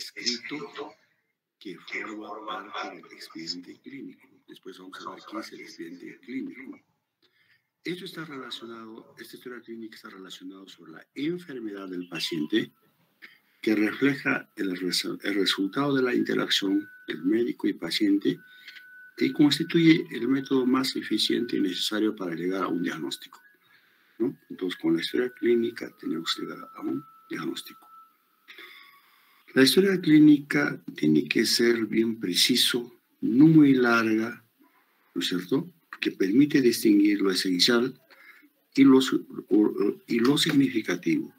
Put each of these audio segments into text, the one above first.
escrito que forma parte del expediente clínico. Después vamos a ver qué es el expediente clínico. Esto está relacionado, esta historia clínica está relacionada sobre la enfermedad del paciente que refleja el, el resultado de la interacción del médico y paciente y constituye el método más eficiente y necesario para llegar a un diagnóstico. ¿no? Entonces, con la historia clínica tenemos que llegar a un diagnóstico. La historia clínica tiene que ser bien preciso, no muy larga, ¿no es cierto? Que permite distinguir lo esencial y lo, y lo significativo.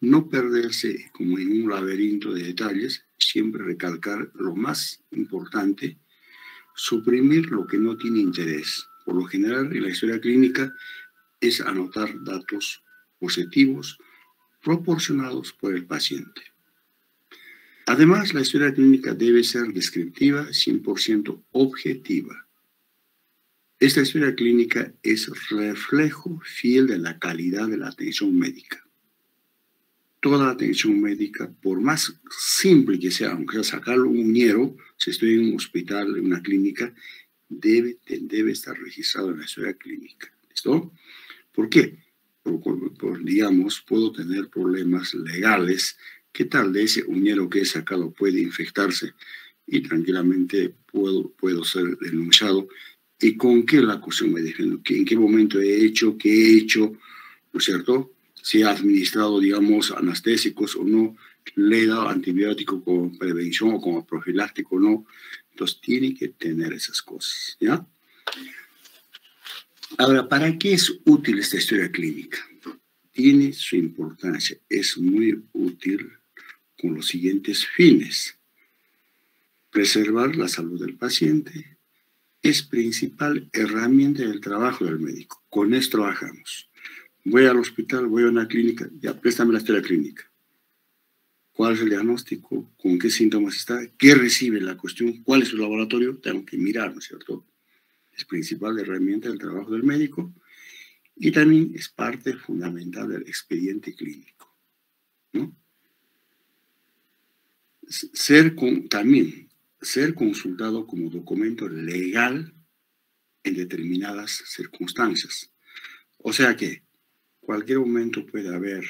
No perderse como en un laberinto de detalles, siempre recalcar lo más importante, suprimir lo que no tiene interés. Por lo general, en la historia clínica es anotar datos positivos proporcionados por el paciente. Además, la historia clínica debe ser descriptiva, 100% objetiva. Esta historia clínica es reflejo fiel de la calidad de la atención médica. Toda atención médica, por más simple que sea, aunque sea sacarlo un ñero, si estoy en un hospital, en una clínica, debe, debe estar registrado en la historia clínica. ¿Listo? ¿Por qué? por, digamos, puedo tener problemas legales ¿Qué tal de ese uñero que he sacado puede infectarse y tranquilamente puedo, puedo ser denunciado? ¿Y con qué la acusación me defiendo? ¿En qué momento he hecho? ¿Qué he hecho? ¿No es cierto? Si he administrado, digamos, anestésicos o no, le he dado antibiótico como prevención o como profiláctico o no. Entonces tiene que tener esas cosas, ¿ya? Ahora, ¿para qué es útil esta historia clínica? Tiene su importancia, es muy útil con los siguientes fines. Preservar la salud del paciente es principal herramienta del trabajo del médico. Con esto trabajamos. Voy al hospital, voy a una clínica, ya préstame la historia clínica. ¿Cuál es el diagnóstico? ¿Con qué síntomas está? ¿Qué recibe la cuestión? ¿Cuál es su laboratorio? Tengo que mirar, ¿no es cierto? Es principal herramienta del trabajo del médico y también es parte fundamental del expediente clínico. ¿no? Ser con, también ser consultado como documento legal en determinadas circunstancias. O sea que cualquier momento puede haber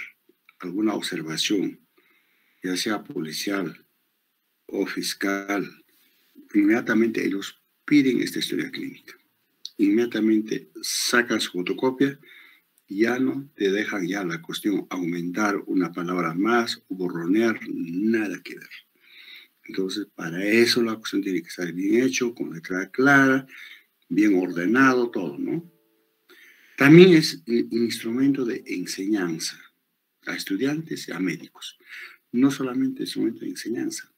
alguna observación, ya sea policial o fiscal, inmediatamente ellos piden esta historia clínica. Inmediatamente sacan su fotocopia ya no te dejan ya la cuestión aumentar una palabra más o borronear, nada que ver. Entonces, para eso la cuestión tiene que estar bien hecho, con letra clara, bien ordenado, todo, ¿no? También es un instrumento de enseñanza a estudiantes y a médicos. No solamente es un instrumento de enseñanza,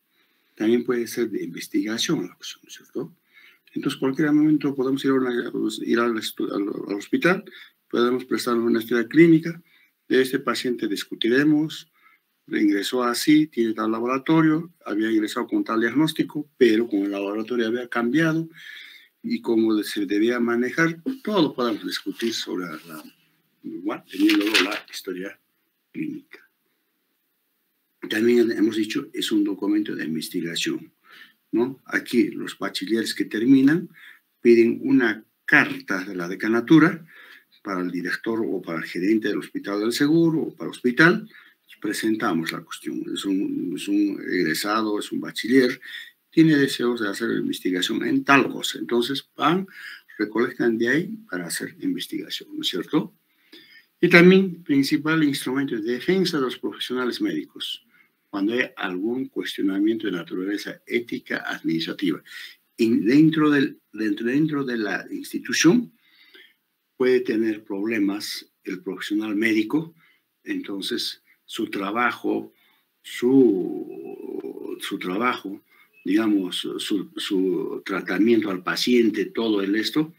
también puede ser de investigación la cuestión, ¿cierto? Entonces, cualquier momento podemos ir, ir al, al, hospital, podemos prestar una historia clínica, de este paciente discutiremos, ingresó así, tiene tal laboratorio, había ingresado con tal diagnóstico, pero con el laboratorio había cambiado y cómo se debía manejar, todo lo podemos discutir sobre la, igual, teniendo la historia clínica. También hemos dicho, es un documento de investigación, ¿no? Aquí los bachilleres que terminan piden una carta de la decanatura para el director o para el gerente del hospital del seguro o para el hospital, presentamos la cuestión. Es un, es un egresado, es un bachiller, tiene deseos de hacer investigación en tal cosa. Entonces van, recolectan de ahí para hacer investigación, ¿no es cierto? Y también principal instrumento de defensa de los profesionales médicos, cuando hay algún cuestionamiento de naturaleza ética administrativa. Y dentro, del, dentro, dentro de la institución puede tener problemas el profesional médico, entonces su trabajo, su, su trabajo, digamos, su, su, tratamiento al paciente, todo el esto,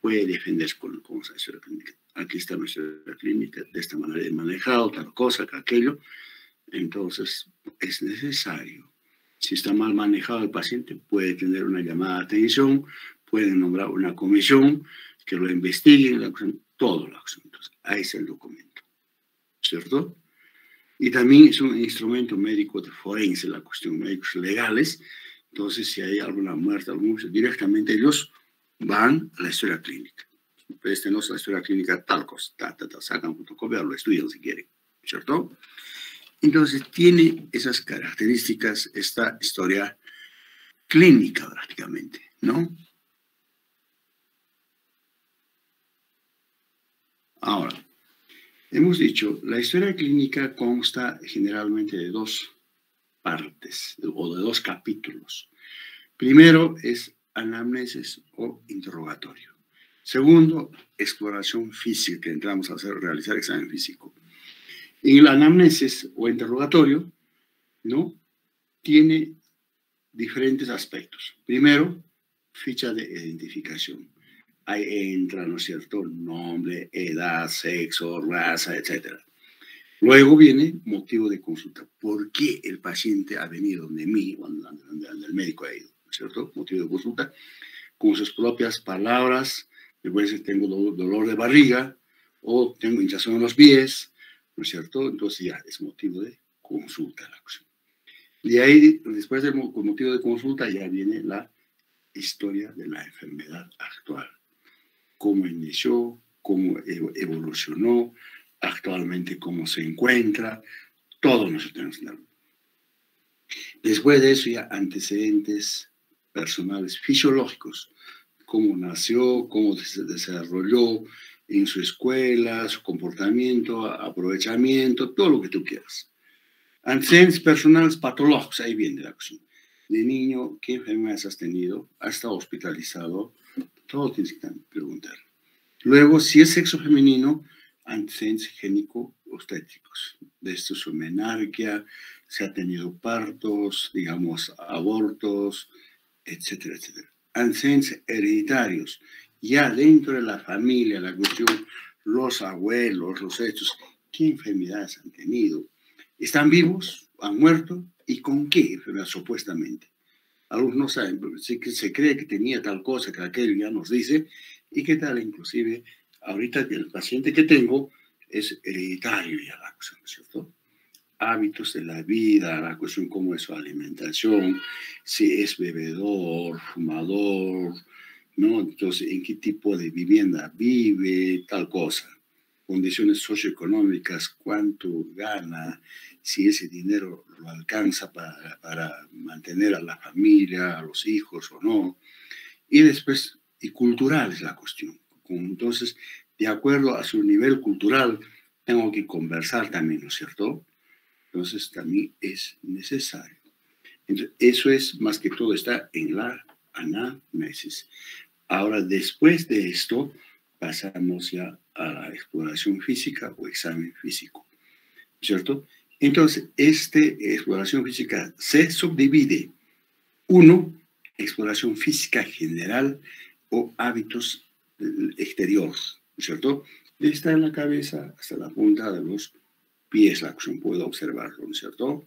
puede defenderse con, con esa clínica. Aquí está nuestra clínica, de esta manera he manejado, tal cosa, aquello. Entonces, es necesario. Si está mal manejado el paciente, puede tener una llamada de atención, pueden nombrar una comisión que lo investigue, todo lo Entonces, ahí es el documento. ¿Cierto? Y también es un instrumento médico de forense, la cuestión médicos legales. Entonces, si hay alguna muerte, algún, directamente ellos van a la historia clínica. Este no es la historia clínica tal cosa, ta, ta, ta, sacan fotocopia, lo estudian si quieren, ¿cierto? Entonces, tiene esas características esta historia clínica prácticamente, ¿no? Ahora, hemos dicho, la historia clínica consta generalmente de dos partes o de dos capítulos. Primero es anamnesis o interrogatorio. Segundo, exploración física, que entramos a hacer, realizar examen físico. En el anamnesis o interrogatorio, ¿no? Tiene diferentes aspectos. Primero, ficha de identificación ahí entra, ¿no es cierto?, nombre, edad, sexo, raza, etc. Luego viene motivo de consulta. ¿Por qué el paciente ha venido donde mí, donde, el médico ha ido? ¿no es cierto? Motivo de consulta. Con sus propias palabras, después tengo dolor de barriga o tengo hinchazón en los pies, ¿no es cierto? Entonces ya es motivo de consulta la Y ahí, después del motivo de consulta, ya viene la historia de la enfermedad actual cómo inició, cómo evolucionó, actualmente cómo se encuentra, todo tenemos que Después de eso ya antecedentes personales fisiológicos, cómo nació, cómo se desarrolló en su escuela, su comportamiento, aprovechamiento, todo lo que tú quieras. Antecedentes personales patológicos, ahí viene la cuestión. De niño, ¿qué enfermedades has tenido? ¿Has estado hospitalizado? Todo tienes que preguntar. Luego, si es sexo femenino, antecedentes génico-obstétricos. De esto su menarquia, se ha tenido partos, digamos, abortos, etcétera, etcétera. Antecedentes hereditarios. Ya dentro de la familia, la cuestión, los abuelos, los hechos, ¿qué enfermedades han tenido? ¿Están vivos? ¿Han muerto? ¿Y con qué enfermedad supuestamente? Algunos no saben, que se cree que tenía tal cosa, que aquello ya nos dice, y qué tal, inclusive, ahorita el paciente que tengo es hereditario ya la cuestión, ¿cierto? Hábitos de la vida, la cuestión cómo es su alimentación, si es bebedor, fumador, ¿no? Entonces, en qué tipo de vivienda vive, tal cosa. Condiciones socioeconómicas, cuánto gana, si ese dinero lo alcanza para, para, mantener a la familia, a los hijos o no. Y después, y cultural es la cuestión. Entonces, de acuerdo a su nivel cultural, tengo que conversar también, ¿no es cierto? Entonces, también es necesario. Entonces, eso es más que todo, está en la anamnesis. Ahora, después de esto, pasamos ya a la exploración física o examen físico, ¿cierto? Entonces, esta exploración física se subdivide. Uno, exploración física general o hábitos exteriores, ¿cierto? Desde la cabeza hasta la punta de los pies, la acción puedo observarlo, ¿no es cierto?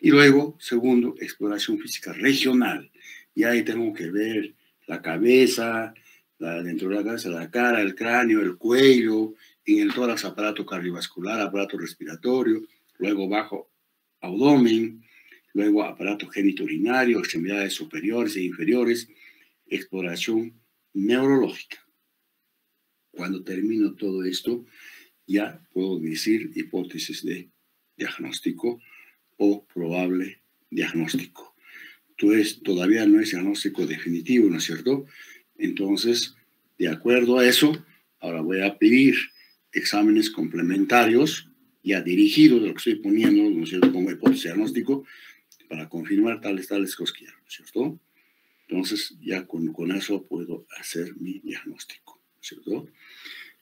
Y luego, segundo, exploración física regional. Y ahí tengo que ver la cabeza, la, dentro de la cabeza, la cara, el cráneo, el cuello, en el tórax, aparato cardiovascular, aparato respiratorio, luego bajo abdomen, luego aparato geniturinario, extremidades superiores e inferiores, exploración neurológica. Cuando termino todo esto, ya puedo decir hipótesis de diagnóstico o probable diagnóstico. Entonces, todavía no es diagnóstico definitivo, ¿no es cierto? Entonces, de acuerdo a eso, ahora voy a pedir exámenes complementarios ya dirigido de lo que estoy poniendo, ¿no es cierto?, como hipótesis diagnóstico, para confirmar tales, tales que ¿no es cierto? Entonces, ya con, con eso puedo hacer mi diagnóstico, ¿no es cierto?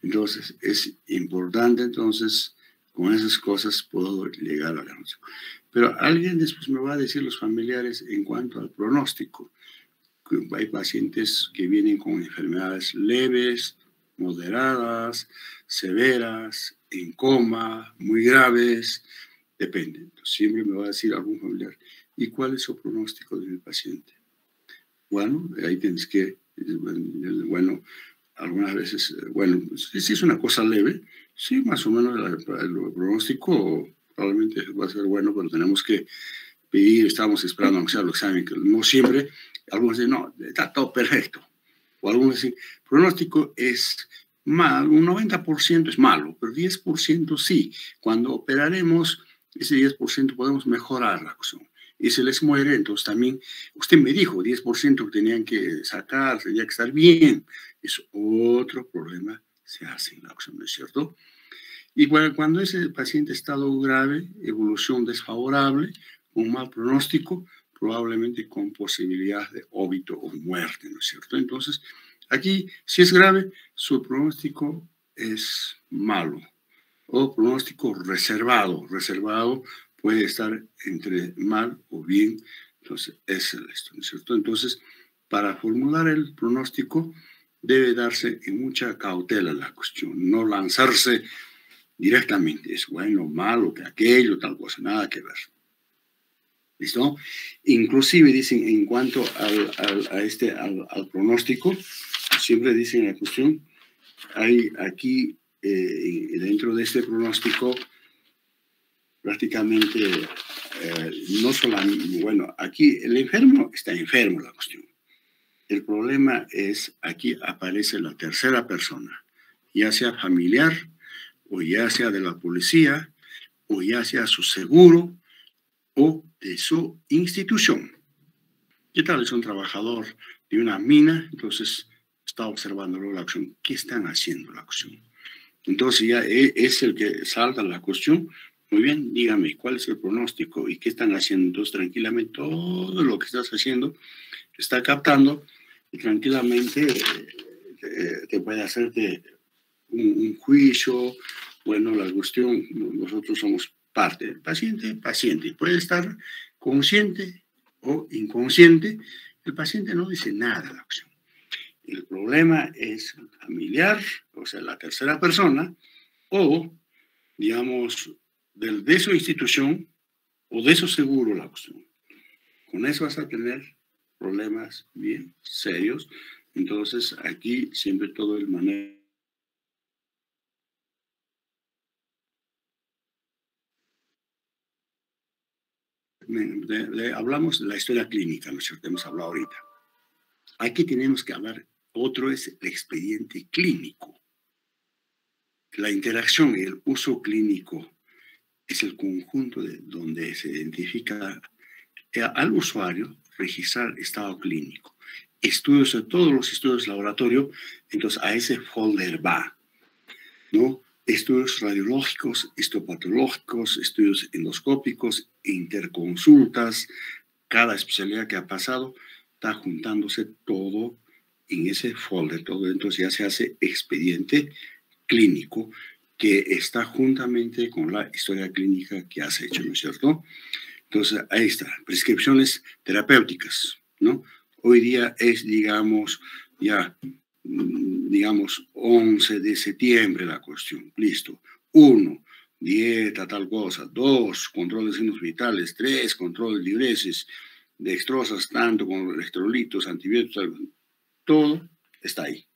Entonces, es importante, entonces, con esas cosas puedo llegar al diagnóstico. Pero alguien después me va a decir los familiares en cuanto al pronóstico. Hay pacientes que vienen con enfermedades leves, moderadas, severas, en coma, muy graves, depende. siempre me va a decir algún familiar, ¿y cuál es su pronóstico del paciente? Bueno, ahí tienes que, bueno, algunas veces, bueno, si es una cosa leve, sí, más o menos el, pronóstico probablemente va a ser bueno, pero tenemos que pedir, estamos esperando aunque sea el examen, que no siempre, algunos dicen, no, está todo perfecto, o algunos dicen, pronóstico es mal, un 90% es malo, pero 10% sí. Cuando operaremos, ese 10% podemos mejorar la acción. Y se les muere, entonces también, usted me dijo, 10% que tenían que sacar, tenía que estar bien. Es otro problema, se hace en la acción, ¿no es cierto? Y cuando ese paciente estado grave, evolución desfavorable, un mal pronóstico, probablemente con posibilidad de óbito o muerte, ¿no es cierto? Entonces, aquí, si es grave, su pronóstico es malo o pronóstico reservado. Reservado puede estar entre mal o bien, entonces es esto, ¿no es cierto? Entonces, para formular el pronóstico, debe darse en mucha cautela la cuestión, no lanzarse directamente, es bueno, malo, que aquello, tal cosa, nada que ver. ¿Listo? Inclusive dicen en cuanto al, este, al, pronóstico, siempre dicen la cuestión, hay aquí eh, dentro de este pronóstico prácticamente eh, no solamente, bueno, aquí el enfermo está enfermo la cuestión. El problema es aquí aparece la tercera persona, ya sea familiar o ya sea de la policía o ya sea su seguro o de su institución. ¿Qué tal es un trabajador de una mina? Entonces está observando la acción. ¿Qué están haciendo la acción? Entonces ya e, es el que salta la cuestión. Muy bien, dígame, ¿cuál es el pronóstico y qué están haciendo? Entonces tranquilamente todo lo que estás haciendo está captando y tranquilamente eh, te, puede hacerte un, un juicio. Bueno, la cuestión, nosotros somos parte paciente, paciente. Puede estar consciente o inconsciente. El paciente no dice nada de la acción. El problema es familiar, o sea, la tercera persona, o, digamos, del, de su institución o de su seguro la acción. Con eso vas a tener problemas bien serios. Entonces, aquí siempre todo el manejo hablamos de la historia clínica, ¿no es cierto? Hemos hablado ahorita. Aquí tenemos que hablar, otro es el expediente clínico. La interacción y el uso clínico es el conjunto de donde se identifica al usuario registrar estado clínico. Estudios de todos los estudios de laboratorio, entonces a ese folder va, ¿no? estudios radiológicos, histopatológicos, estudios endoscópicos, interconsultas, cada especialidad que ha pasado, está juntándose todo en ese folder, todo entonces ya se hace expediente clínico que está juntamente con la historia clínica que has hecho, ¿no es cierto? Entonces, ahí está, prescripciones terapéuticas, ¿no? Hoy día es, digamos, ya digamos, 11 de septiembre la cuestión. Listo. Uno, dieta, tal cosa. Dos, control de signos vitales. Tres, control de libreses, dextrosas, tanto con electrolitos, antibióticos, todo está ahí.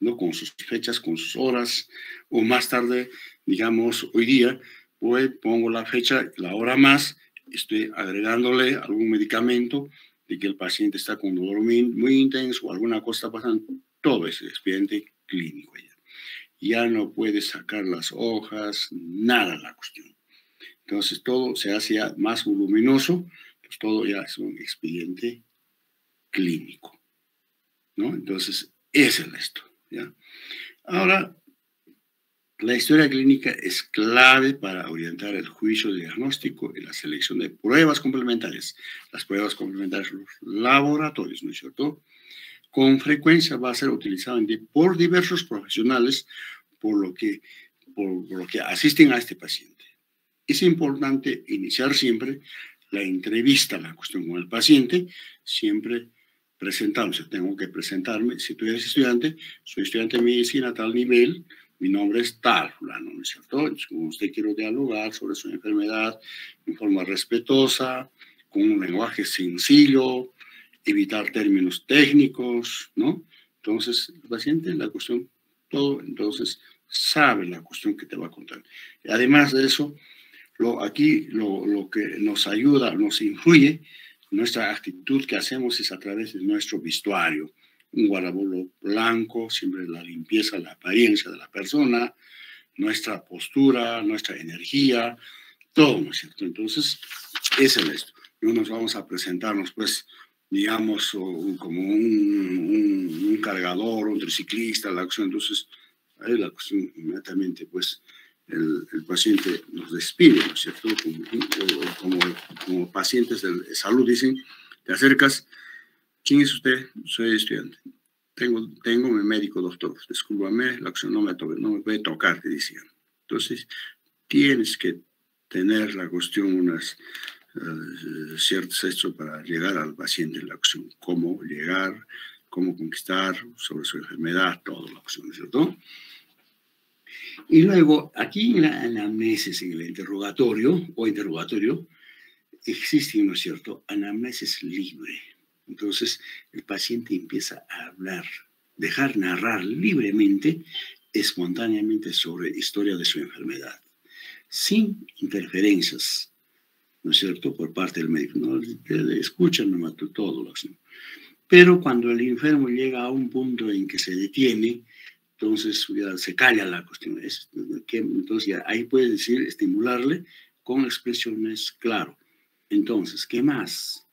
¿no? Con sus fechas, con sus horas, o más tarde, digamos, hoy día, pues pongo la fecha, la hora más, estoy agregándole algún medicamento de que el paciente está con dolor muy, intenso o alguna cosa pasando, todo ese expediente clínico ya. Ya no puede sacar las hojas, nada la cuestión. Entonces todo se hace más voluminoso, pues todo ya es un expediente clínico. ¿No? Entonces, ese es esto. ¿ya? Ahora, la historia clínica es clave para orientar el juicio diagnóstico y la selección de pruebas complementarias. Las pruebas complementarias los laboratorios, ¿no es cierto? con frecuencia va a ser utilizado por diversos profesionales por lo, que, por lo que asisten a este paciente. Es importante iniciar siempre la entrevista, la cuestión con el paciente, siempre presentándose. Tengo que presentarme. Si tú eres estudiante, soy estudiante de medicina a tal nivel, mi nombre es tal, ¿no es cierto? Con usted quiero dialogar sobre su enfermedad en forma respetuosa, con un lenguaje sencillo, evitar términos técnicos, ¿no? Entonces, el paciente, la cuestión, todo, entonces, sabe la cuestión que te va a contar. Además de eso, Lo, aquí lo, lo que nos ayuda, nos influye, nuestra actitud que hacemos es a través de nuestro vestuario. Un guardabolo blanco, siempre la limpieza, la apariencia de la persona, nuestra postura, nuestra energía, todo, ¿no es cierto? Entonces, ese es esto. No nos vamos a presentarnos, pues, digamos, como un, un, cargador, un triciclista, la acción. Entonces, ahí la cuestión inmediatamente, pues, el, el, paciente nos despide, ¿no es cierto? Como, como, pacientes de salud dicen, te acercas, ¿quién es usted? Soy estudiante. Tengo, tengo mi médico doctor, discúlpame, la acción no me, no me puede tocar, te decían. Entonces, tienes que tener la cuestión unas uh, ciertos hechos para llegar al paciente en la acción, cómo llegar, cómo conquistar sobre su enfermedad, toda la acción, ¿cierto? Y luego, aquí en la anamnesis, en el interrogatorio o interrogatorio, existe, ¿no es cierto?, anamnesis libre. Entonces, el paciente empieza a hablar, dejar narrar libremente, espontáneamente sobre historia de su enfermedad, sin interferencias, ¿no es cierto?, por parte del médico. No le escuchan nomás todo. Lo Pero cuando el enfermo llega a un punto en que se detiene, entonces ya se calla la cuestión. entonces ya ahí puede decir, estimularle con expresiones claro. Entonces, ¿qué más?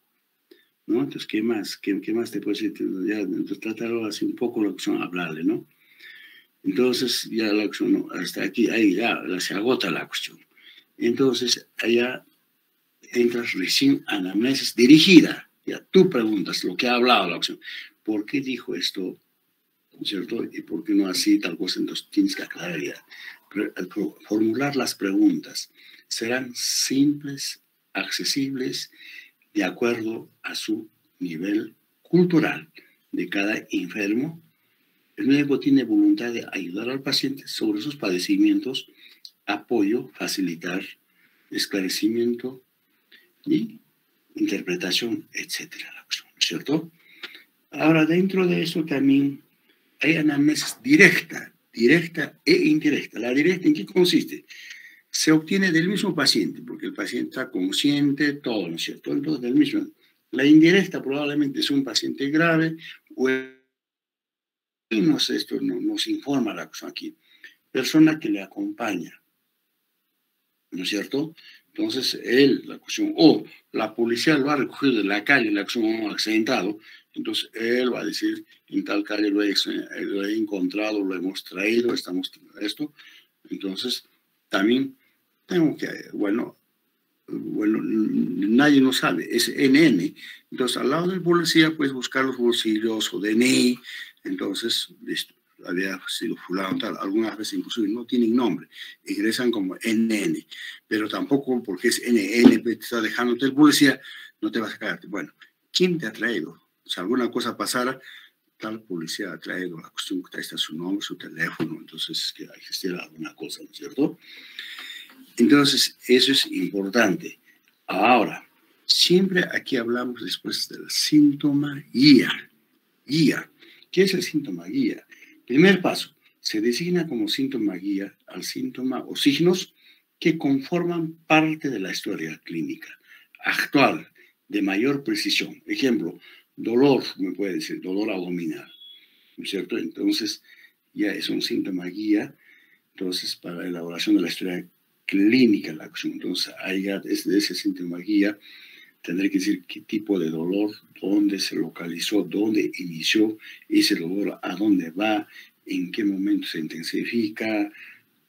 ¿No? Entonces, ¿qué más? ¿Qué, qué más te puede decir? Ya, entonces, tratarlo así un poco la cuestión, hablarle, ¿no? Entonces, ya la cuestión, no, hasta aquí, ahí ya se agota la cuestión. Entonces, allá entras recién a anamnesis dirigida. Ya tú preguntas lo que ha hablado la cuestión. ¿Por qué dijo esto? ¿Cierto? ¿Y por qué no así tal cosa? Entonces tienes que aclarar ya. Formular las preguntas serán simples, accesibles, de acuerdo a su nivel cultural de cada enfermo. El médico tiene voluntad de ayudar al paciente sobre sus padecimientos, apoyo, facilitar esclarecimiento y interpretación, etcétera, ¿cierto? Ahora, dentro de eso también hay anamnesis directa, directa e indirecta. La directa, ¿en qué consiste? Se obtiene del mismo paciente, porque el paciente está consciente, todo, ¿no es cierto? Entonces, del mismo. La indirecta probablemente es un paciente grave o no sé, esto no, nos informa la cosa aquí. Persona que le acompaña, ¿no es cierto? Entonces, él, la cuestión, o la policía lo ha recogido de la calle, la acción accidentado, entonces él va a decir, en tal calle lo he, lo he encontrado, lo hemos traído, estamos esto. Entonces, también tengo que, bueno, bueno, nadie no sabe, es NN. Entonces, al lado del policía puedes buscar los bolsillos o DNI. Entonces, listo, había sido fulano, tal. Algunas veces inclusive no tienen nombre, ingresan como NN, pero tampoco porque es NN, te está dejando el policía, no te vas a caer. Bueno, ¿quién te ha traído? si alguna cosa pasara, tal policía ha traído la cuestión que está su nombre, su teléfono, entonces que existiera alguna cosa, ¿no es cierto? Entonces, eso es importante. Ahora, siempre aquí hablamos después del síntoma guía. Guía. ¿Qué es el síntoma guía? Primer paso, se designa como síntoma guía al síntoma o signos que conforman parte de la historia clínica actual de mayor precisión. Ejemplo, dolor, me puede decir, dolor abdominal, ¿no es cierto? Entonces, ya es un síntoma guía, entonces, para la elaboración de la historia clínica la acción. Entonces, ahí ya desde ese síntoma guía, tendré que decir qué tipo de dolor, dónde se localizó, dónde inició ese dolor, a dónde va, en qué momento se intensifica,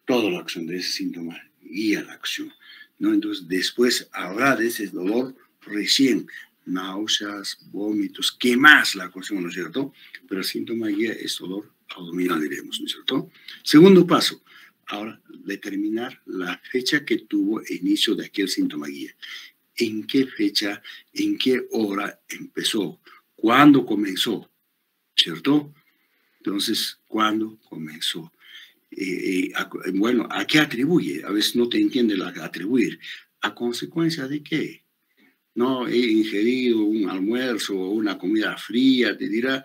toda la acción de ese síntoma guía la acción. ¿no? Entonces, después habrá de ese dolor recién náuseas, vómitos, ¿qué más la cuestión, no es cierto? Pero el síntoma guía es dolor abdominal, diremos, ¿no es cierto? Segundo paso, ahora determinar la fecha que tuvo inicio de aquel síntoma guía. ¿En qué fecha, en qué hora empezó? ¿Cuándo comenzó? ¿Cierto? Entonces, ¿cuándo comenzó? Eh, eh, bueno, ¿a qué atribuye? A veces no te entiende la atribuir. ¿A consecuencia de qué? no he ingerido un almuerzo o una comida fría, te dirá,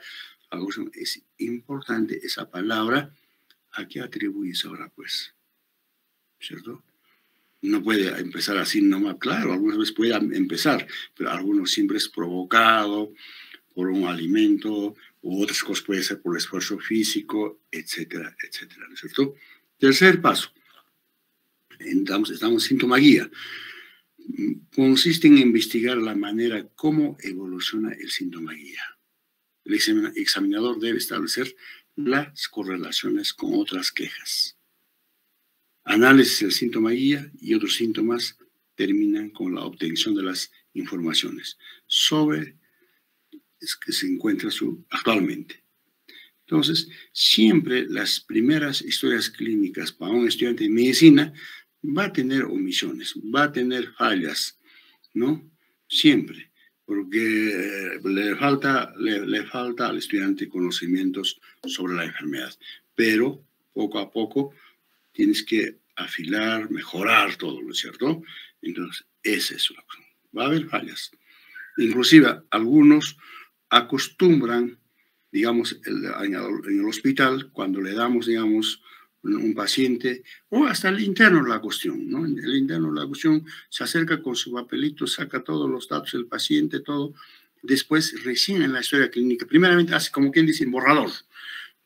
es importante esa palabra, ¿a qué atribuyes ahora pues? ¿Cierto? No puede empezar así nomás. Claro, algunas veces puede empezar, pero algunos siempre es provocado por un alimento, u otras cosas puede ser por esfuerzo físico, etcétera, etcétera, ¿no es cierto? Tercer paso, estamos, estamos en síntoma guía. Consiste en investigar la manera como evoluciona el síntoma guía. El examinador debe establecer las correlaciones con otras quejas. Análisis del síntoma guía y otros síntomas terminan con la obtención de las informaciones sobre es que se encuentra su, actualmente. Entonces, siempre las primeras historias clínicas para un estudiante de medicina va a tener omisiones, va a tener fallas, ¿no? Siempre, porque le falta, le, le falta al estudiante conocimientos sobre la enfermedad, pero poco a poco tienes que afilar, mejorar todo, ¿no es cierto? Entonces, es eso. Va a haber fallas. Inclusive, algunos acostumbran, digamos, en el hospital, cuando le damos, digamos, un paciente, o hasta el interno la cuestión, ¿no? El interno la cuestión se acerca con su papelito, saca todos los datos del paciente, todo. Después, recién en la historia clínica, primeramente hace como quien dice borrador.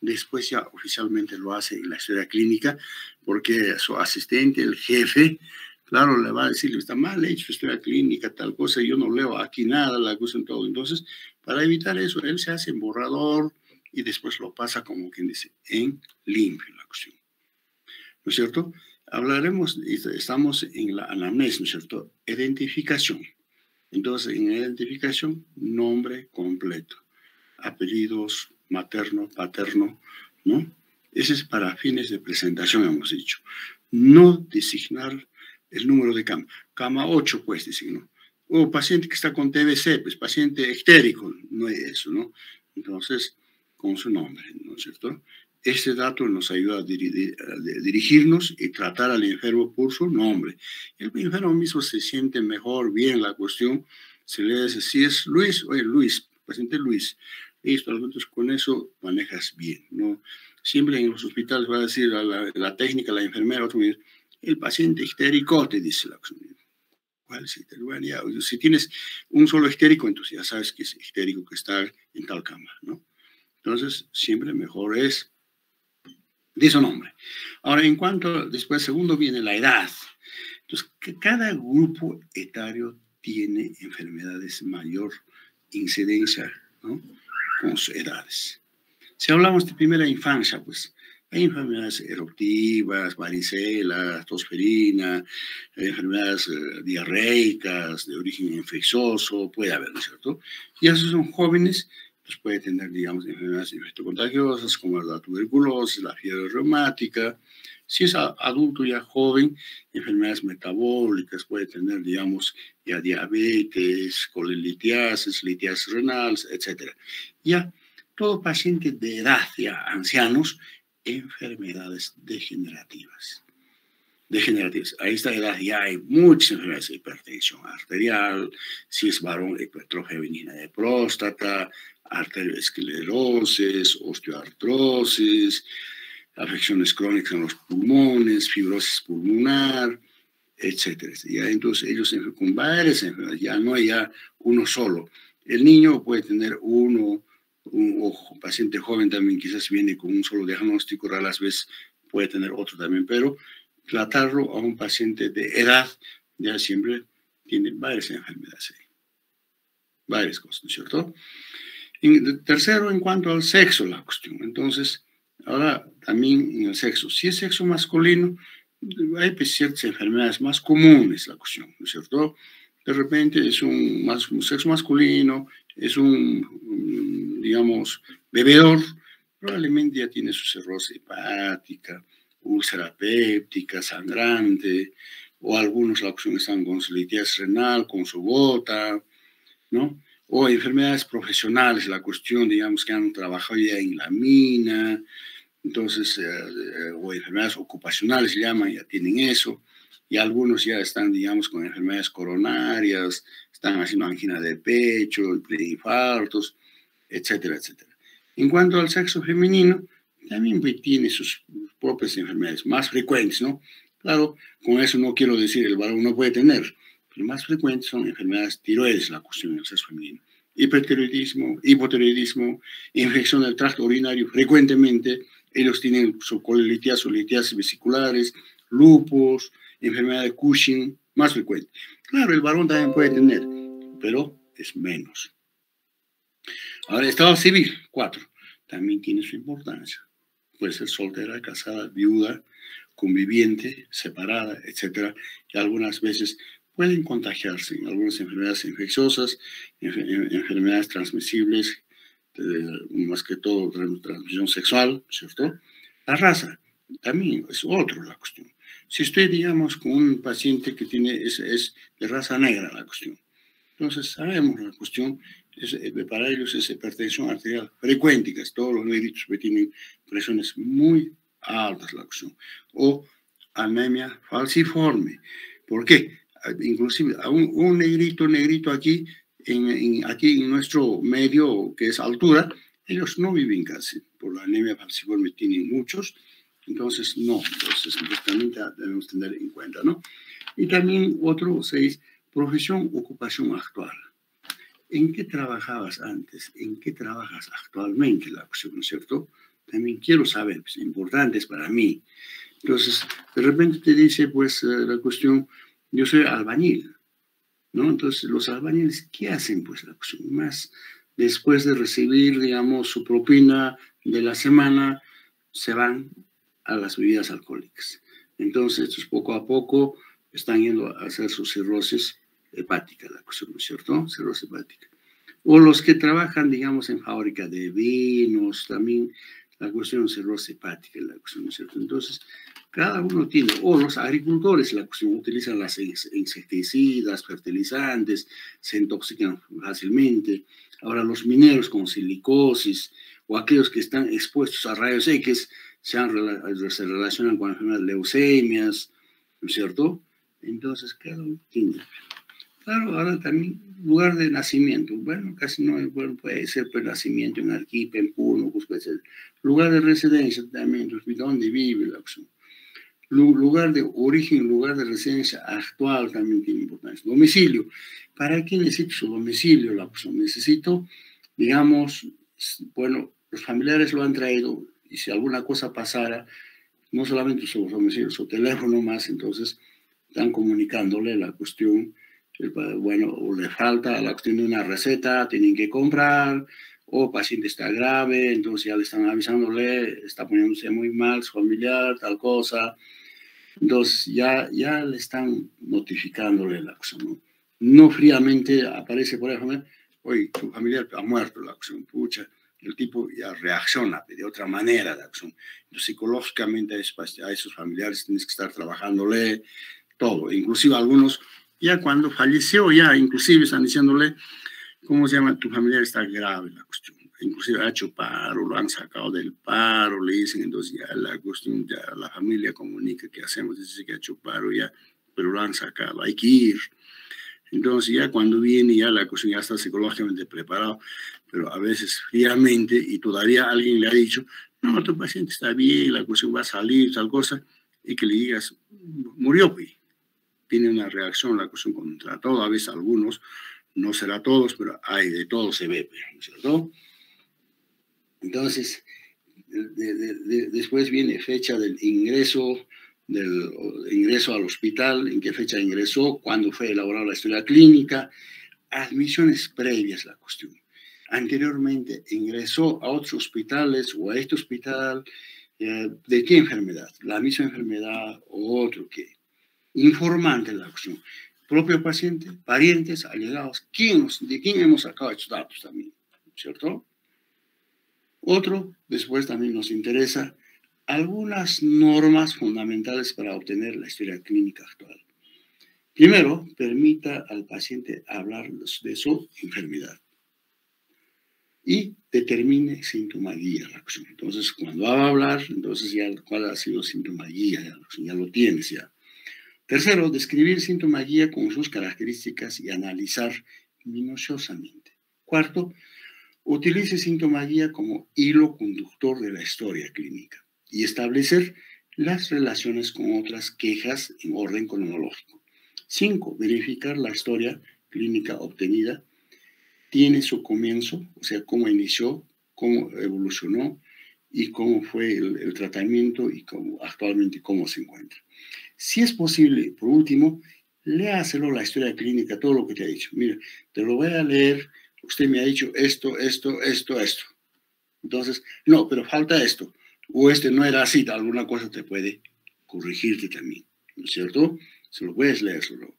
Después ya oficialmente lo hace en la historia clínica, porque su asistente, el jefe, claro, le va a decir, está mal hecho, historia clínica, tal cosa, yo no leo aquí nada, la cosa en todo. Entonces, para evitar eso, él se hace en borrador y después lo pasa como quien dice, en limpio la cuestión. ¿No es cierto? Hablaremos, estamos en la anamnesis, ¿no es cierto? Identificación. Entonces, en identificación, nombre completo, apellidos, materno, paterno, ¿no? Ese es para fines de presentación, hemos dicho. No designar el número de cama. Cama 8, pues, designo. O paciente que está con TBC, pues paciente ectérico, no es eso, ¿no? Entonces, con su nombre, ¿no es cierto? Este dato nos ayuda a, dirigirnos y tratar al enfermo por su nombre. El enfermo mismo se siente mejor, bien la cuestión. Se le dice, si es Luis, oye, Luis, paciente Luis. Listo, entonces con eso manejas bien, ¿no? Siempre en los hospitales va a decir a la, técnica, la enfermera, el paciente histérico, te dice la ¿Cuál es Bueno, si tienes un solo histérico, entonces ya sabes que es histérico que está en tal cama, ¿no? Entonces, siempre mejor es de su nombre. Ahora, en cuanto, después, segundo, viene la edad. Entonces, que cada grupo etario tiene enfermedades mayor incidencia, ¿no? Edades. Si hablamos de primera infancia, pues hay enfermedades eruptivas, varicela, tosferina, enfermedades eh, diarreicas de origen infeccioso, puede haber, ¿no es cierto? Y esos son jóvenes, pues puede tener, digamos, enfermedades infectocontagiosas como la tuberculosis, la fiebre reumática. Si es adulto ya joven, enfermedades metabólicas, puede tener, digamos, ya diabetes, colelitiasis, litiasis renales, etc. Ya todo paciente de edad, ya ancianos, enfermedades degenerativas. Degenerativas. A esta edad ya hay muchas enfermedades de hipertensión arterial, si es varón, hipertrofia venina de próstata, arteriosclerosis, osteoartrosis, afecciones crónicas en los pulmones, fibrosis pulmonar, etcétera. Ya entonces ellos con varias enfermedades, ya no hay ya uno solo. El niño puede tener uno, un, paciente joven también quizás viene con un solo diagnóstico, raras veces puede tener otro también, pero tratarlo a un paciente de edad ya siempre tiene varias enfermedades varias cosas, ¿no es cierto? tercero, en cuanto al sexo, la cuestión. Entonces, ahora también en el sexo. Si es sexo masculino, hay pues, ciertas enfermedades más comunes, la cuestión, ¿no es cierto? De repente es un, un sexo masculino, es un, digamos, bebedor, probablemente ya tiene su cirrosis hepática, úlcera péptica, sangrante, o algunos la opción están con su litiasis renal, con su gota, ¿no? O enfermedades profesionales, la cuestión, digamos, que han trabajado ya en la mina, entonces, eh, o enfermedades ocupacionales llaman, ya tienen eso, y algunos ya están, digamos, con enfermedades coronarias, están haciendo angina de pecho, infartos, etcétera, etcétera. En cuanto al sexo femenino, también tiene sus propias enfermedades más frecuentes, ¿no? Claro, con eso no quiero decir el varón no puede tener. Lo más frecuente son enfermedades tiroides, la cuestión del sexo femenino. Hipertiroidismo, hipotiroidismo, infección del tracto urinario frecuentemente. Ellos tienen su colitias o litiasis vesiculares, lupus, enfermedad de Cushing, más frecuente. Claro, el varón también puede tener, pero es menos. Ahora, estado civil, cuatro, también tiene su importancia. Puede ser soltera, casada, viuda, conviviente, separada, etc. Y algunas veces pueden contagiarse en algunas enfermedades infecciosas, enfermedades transmisibles, más que todo transmisión sexual, ¿cierto? La raza también es otro la cuestión. Si estoy, digamos, con un paciente que tiene, es, es de raza negra la cuestión, entonces sabemos la cuestión, es, eh, para ellos es hipertensión arterial frecuente, que todos los negritos que tienen presiones muy altas la cuestión, o anemia falciforme. ¿Por qué? inclusive a un, negrito, negrito aquí, en, aquí en nuestro medio, que es altura, ellos no viven casi. Por la anemia falciforme tienen muchos, entonces no. Entonces, también debemos tener en cuenta, ¿no? Y también otro seis, profesión, ocupación actual. ¿En qué trabajabas antes? ¿En qué trabajas actualmente? La opción, cierto? También quiero saber, es importante es para mí. Entonces, de repente te dice, pues, eh, la cuestión, yo soy albañil, ¿no? Entonces, los albañiles, ¿qué hacen? Pues la más después de recibir, digamos, su propina de la semana, se van a las bebidas alcohólicas. Entonces, estos poco a poco están yendo a hacer su cirrosis hepática, la cuestión, ¿no es cierto? Cirrosis hepática. O los que trabajan, digamos, en fábrica de vinos, también la cuestión cirrosis hepática, la cuestión, ¿no es cierto? Entonces, cada uno tiene, o los agricultores, la cuestión, utilizan las insecticidas, fertilizantes, se intoxican fácilmente. Ahora los mineros con silicosis, o aquellos que están expuestos a rayos X, se, relacionan con enfermedades leucemias, ¿no es cierto? Entonces, cada uno tiene. Claro, ahora también lugar de nacimiento. Bueno, casi no bueno, puede ser pues, nacimiento en Arequipa, en Puno, puede ser. Lugar de residencia también, ¿dónde vive la opción? lugar de origen, lugar de residencia actual también tiene importancia. Domicilio. ¿Para qué necesito su domicilio? La persona necesito, digamos, bueno, los familiares lo han traído y si alguna cosa pasara, no solamente su domicilio, su teléfono más, entonces están comunicándole la cuestión, bueno, o le falta la cuestión de una receta, tienen que comprar, o paciente está grave, entonces ya le están avisándole, está poniéndose muy mal su familiar, tal cosa. Entonces ya, ya le están notificándole la acción. ¿no? fríamente aparece por ejemplo, oye, tu familiar ha muerto, la acción, pucha, el tipo ya reacciona de otra manera la acción. Entonces, psicológicamente a esos familiares tienes que estar trabajándole todo, inclusive algunos, ya cuando falleció, ya inclusive están diciéndole, ¿cómo se llama? Tu familiar está grave la cuestión. Inclusive ha hecho paro, lo han sacado del paro, le dicen, entonces ya la cuestión, ya la familia comunica que hacemos, dice que ha hecho paro ya, pero lo han sacado, hay que ir. Entonces ya cuando viene ya la cuestión ya está psicológicamente preparado, pero a veces fríamente y todavía alguien le ha dicho, no, tu paciente está bien, la cuestión va a salir, tal cosa, y que le digas, murió, pues. Tiene una reacción la cuestión contra todo, a veces algunos, no será todos, pero hay de todo se ve, ¿cierto? Entonces, después viene fecha del ingreso, del ingreso al hospital, en qué fecha ingresó, cuándo fue elaborada la historia clínica, admisiones previas la cuestión. Anteriormente ingresó a otros hospitales o a este hospital, eh, ¿de qué enfermedad? La misma enfermedad o otro qué. Informante la cuestión propio paciente, parientes, allegados, ¿quién ¿de quién hemos sacado estos datos también? ¿Cierto? Otro, después también nos interesa algunas normas fundamentales para obtener la historia clínica actual. Primero, permita al paciente hablar de su enfermedad y determine síntoma guía. Entonces, cuando va a hablar, entonces ya cuál ha sido síntoma guía, ya lo tienes ya. Tercero, describir síntoma guía con sus características y analizar minuciosamente. Cuarto, utilice síntoma guía como hilo conductor de la historia clínica y establecer las relaciones con otras quejas en orden cronológico. 5. Verificar la historia clínica obtenida. Tiene su comienzo, o sea, cómo inició, cómo evolucionó y cómo fue el, tratamiento y actualmente cómo se encuentra. Si es posible, por último, léaselo la historia clínica, todo lo que te ha dicho. Mira, te lo voy a leer, usted me ha dicho esto, esto, esto, esto. Entonces, no, pero falta esto. O este no era así, alguna cosa te puede corregirte también, ¿no es cierto? Se lo puedes leer solo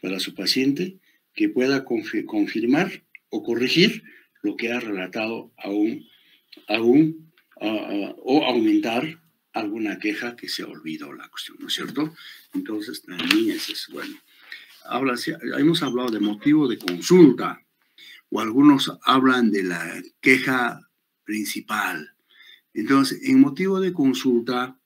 para su paciente que pueda confirmar o corregir lo que ha relatado aún, aún o aumentar alguna queja que se olvidó la cuestión, ¿no es cierto? Entonces, también eso es bueno. Habla, hemos hablado de motivo de consulta, o algunos hablan de la queja principal. Entonces, en motivo de consulta,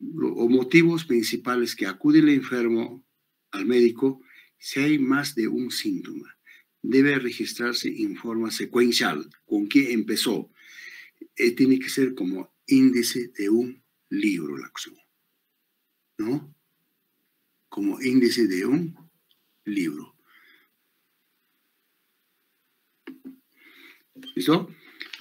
o motivos principales que acude el enfermo al médico, si hay más de un síntoma, debe registrarse en forma secuencial, con qué empezó. Eh, tiene que ser como índice de un libro la acción, ¿no? Como índice de un libro. ¿Listo?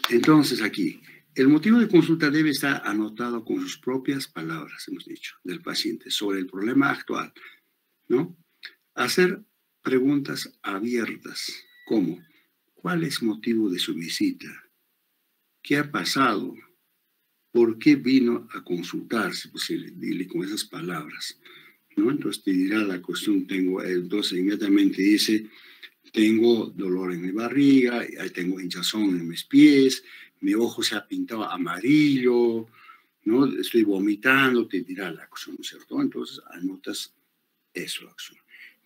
Entonces aquí, el motivo de consulta debe estar anotado con sus propias palabras, hemos dicho, del paciente sobre el problema actual, ¿no? Hacer preguntas abiertas, como, ¿cuál es motivo de su visita? ¿Qué ha pasado? ¿Por qué vino a consultarse? Pues dile con esas palabras, ¿no? Entonces te dirá la cuestión, tengo, entonces inmediatamente dice, tengo dolor en mi barriga, tengo hinchazón en mis pies, mi ojo se ha pintado amarillo, ¿no? Estoy vomitando, te dirá la cuestión, ¿no es cierto? Entonces anotas eso, acción.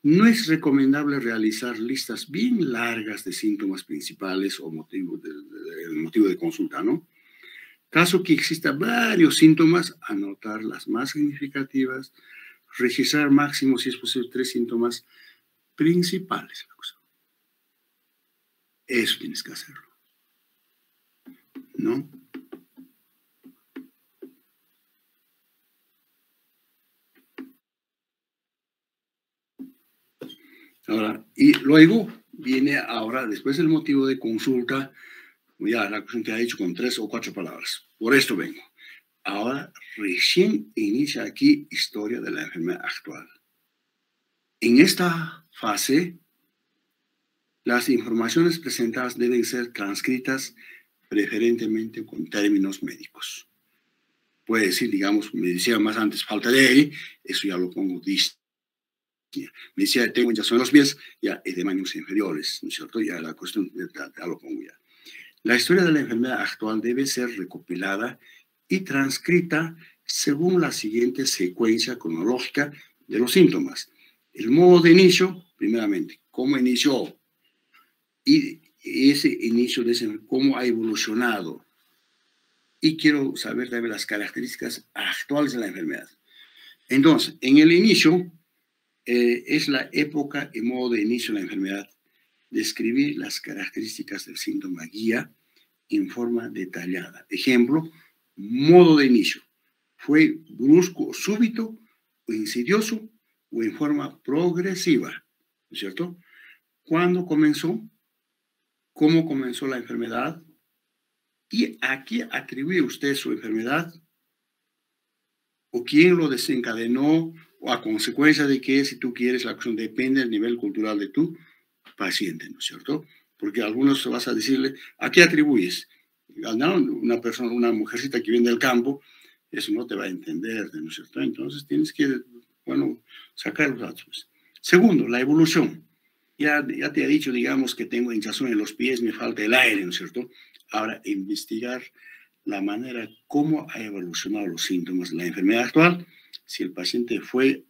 No es recomendable realizar listas bien largas de síntomas principales o motivo de, motivo de consulta, ¿no? Caso que exista varios síntomas, anotar las más significativas, registrar máximo, si es posible, tres síntomas principales. Eso tienes que hacerlo. ¿No? Ahora, y luego viene ahora, después del motivo de consulta, ya la cuestión te ha dicho con tres o cuatro palabras. Por esto vengo. Ahora recién inicia aquí historia de la enfermedad actual. En esta fase, las informaciones presentadas deben ser transcritas preferentemente con términos médicos. Puede decir, digamos, me decía más antes, falta de aire, eso ya lo pongo distinto me decía, tengo hinchazón en los pies, ya es de manos inferiores, ¿no es cierto? Ya la cuestión, ya, lo pongo ya. La historia de la enfermedad actual debe ser recopilada y transcrita según la siguiente secuencia cronológica de los síntomas. El modo de inicio, primeramente, cómo inició y ese inicio de ese, cómo ha evolucionado. Y quiero saber también las características actuales de la enfermedad. Entonces, en el inicio, eh, es la época y modo de inicio de la enfermedad. Describir las características del síntoma guía en forma detallada. Ejemplo, modo de inicio. Fue brusco, súbito o insidioso o en forma progresiva, ¿no es cierto? ¿Cuándo comenzó? ¿Cómo comenzó la enfermedad? ¿Y a qué atribuye usted su enfermedad? ¿O quién lo desencadenó? a consecuencia de que, si tú quieres, la acción depende del nivel cultural de tu paciente, ¿no es cierto? Porque algunos vas a decirle, ¿a qué atribuyes? Una persona, una mujercita que viene del campo, eso no te va a entender, ¿no es cierto? Entonces tienes que, bueno, sacar los datos. Pues. Segundo, la evolución. Ya, ya te he dicho, digamos, que tengo hinchazón en los pies, me falta el aire, ¿no es cierto? Ahora, investigar la manera como ha evolucionado los síntomas de la enfermedad actual si el paciente fue,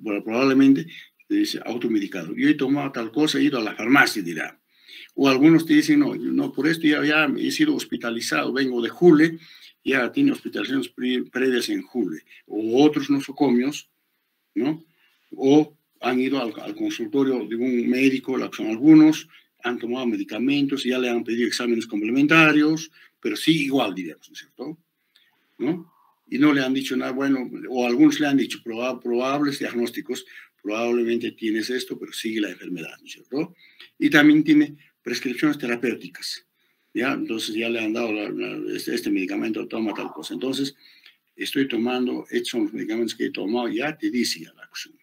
bueno, probablemente dice automedicado. Yo he tomado tal cosa, he ido a la farmacia, dirá. O algunos te dicen, no, no por esto ya, ya he sido hospitalizado, vengo de Jule, ya tiene hospitalizaciones previas en Jule. O otros nosocomios, ¿no? O han ido al, al, consultorio de un médico, son algunos, han tomado medicamentos ya le han pedido exámenes complementarios, pero sí igual, diríamos, ¿no es cierto? ¿No? y no le han dicho nada bueno, o algunos le han dicho probables diagnósticos, probablemente tienes esto, pero sigue la enfermedad, ¿no es cierto? Y también tiene prescripciones terapéuticas, ¿ya? Entonces ya le han dado este, este, medicamento, toma tal cosa. Entonces, estoy tomando, estos son los medicamentos que he tomado, ya te dice la acción.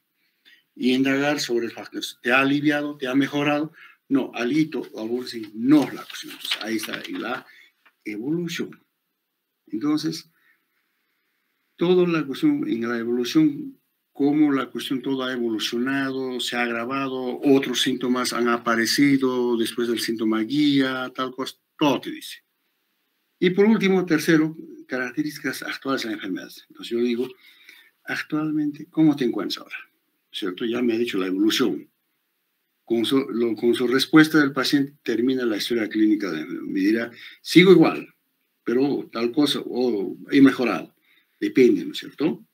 Y indagar sobre el factor, ¿te ha aliviado? ¿Te ha mejorado? No, alito, algunos dicen, no la acción. Entonces, ahí está la evolución. Entonces, toda la cuestión en la evolución, cómo la cuestión todo ha evolucionado, se ha agravado, otros síntomas han aparecido después del síntoma guía, tal cosa, todo te dice. Y por último, tercero, características actuales de la enfermedad. Entonces yo digo, actualmente, ¿cómo te encuentras ahora? ¿Cierto? Ya me ha dicho la evolución. Con su, con su respuesta del paciente termina la historia clínica. De, me dirá, sigo igual, pero tal cosa, o he mejorado. Depende, ¿no es cierto?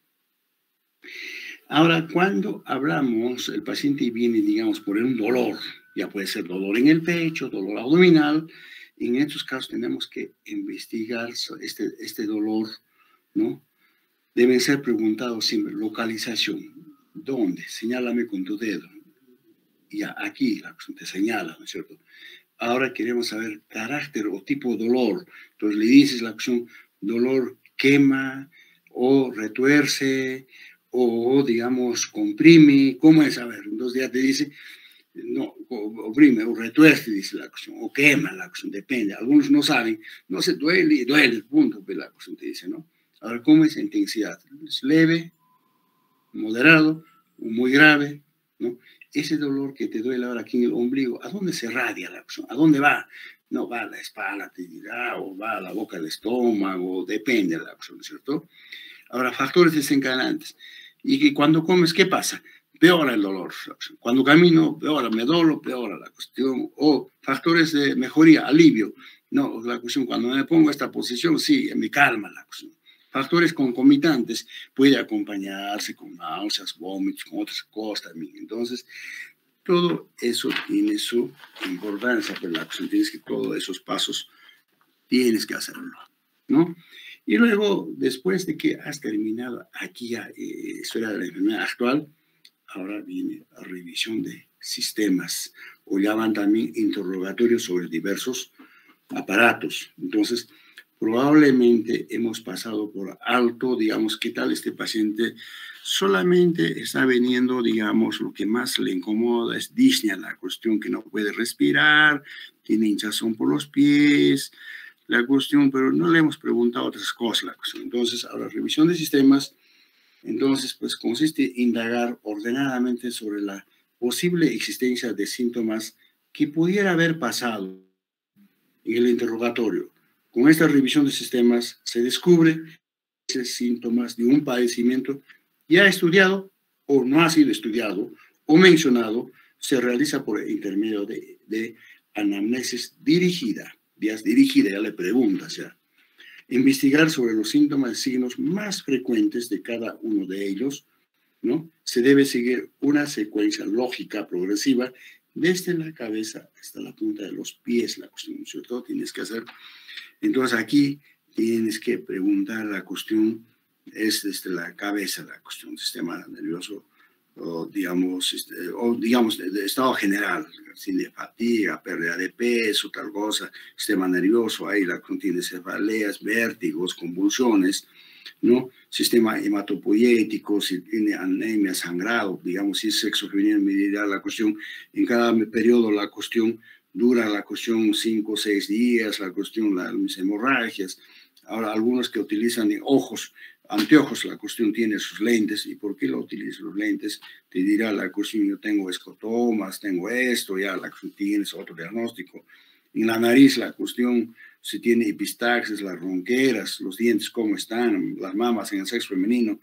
Ahora, cuando hablamos, el paciente viene, digamos, por un dolor, ya puede ser dolor en el pecho, dolor abdominal, en estos casos tenemos que investigar este, este dolor, ¿no? Deben ser preguntados siempre, localización, ¿dónde? Señálame con tu dedo. Ya, aquí la te señala, ¿no es cierto? Ahora queremos saber carácter o tipo de dolor. Entonces le dices la opción, dolor quema, o retuerce, o digamos comprime, ¿cómo es? A ver, entonces ya te dice, no, oprime o retuerce, dice la acción, o quema la acción, depende. Algunos no saben, no se duele, duele, punto, pero la acción te dice, ¿no? Ahora, ¿cómo es intensidad? ¿Es leve, moderado o muy grave? ¿no? Ese dolor que te duele ahora aquí en el ombligo, ¿a dónde se radia la acción? ¿A dónde va? No va a la espalda, te dirá, o va a la boca del estómago, depende de la acción, ¿cierto? Ahora, factores desencadenantes. Y que cuando comes, ¿qué pasa? Peora el dolor. Cuando camino, peora, me dolo, peora la cuestión. O factores de mejoría, alivio. No, la cuestión, cuando me pongo esta posición, sí, me calma la cuestión. Factores concomitantes, puede acompañarse con náuseas, vómitos, con otras cosas también. Entonces, todo eso tiene su importancia, pero la cuestión tienes que todos esos pasos tienes que hacerlo, ¿no? Y luego, después de que has terminado aquí la eh, historia de la enfermedad actual, ahora viene la revisión de sistemas o llaman también interrogatorios sobre diversos aparatos. Entonces, probablemente hemos pasado por alto, digamos, qué tal este paciente solamente está veniendo, digamos, lo que más le incomoda es disnea, la cuestión que no puede respirar, tiene hinchazón por los pies, la cuestión, pero no le hemos preguntado otras cosas la cuestión. Entonces, ahora, revisión de sistemas, entonces, pues consiste en indagar ordenadamente sobre la posible existencia de síntomas que pudiera haber pasado en el interrogatorio. Con esta revisión de sistemas se descubre síntomas de un padecimiento ya estudiado o no ha sido estudiado o mencionado, se realiza por intermedio de, de anamnesis dirigida días dirigida, ya le preguntas ya. Investigar sobre los síntomas y signos más frecuentes de cada uno de ellos, ¿no? Se debe seguir una secuencia lógica progresiva desde la cabeza hasta la punta de los pies, la cuestión, todo tienes que hacer. Entonces aquí tienes que preguntar la cuestión, es desde la cabeza, la cuestión sistema nervioso o digamos, este, o digamos de, estado general, de fatiga, pérdida de peso, tal cosa, sistema nervioso, ahí la contiene cefaleas, vértigos, convulsiones, ¿no? Sistema hematopoyético, si tiene anemia, sangrado, digamos, si es sexo femenino, dirá la cuestión, en cada periodo la cuestión dura la cuestión 5 o 6 días, la cuestión, las hemorragias, ahora algunos que utilizan ojos, anteojos, la cuestión tiene sus lentes, ¿y por qué lo utiliza los lentes? Te dirá la cuestión, yo tengo escotomas, tengo esto, ya la cuestión tienes otro diagnóstico. En la nariz, la cuestión, si tiene epistaxis, las ronqueras, los dientes, cómo están, las mamas en el sexo femenino,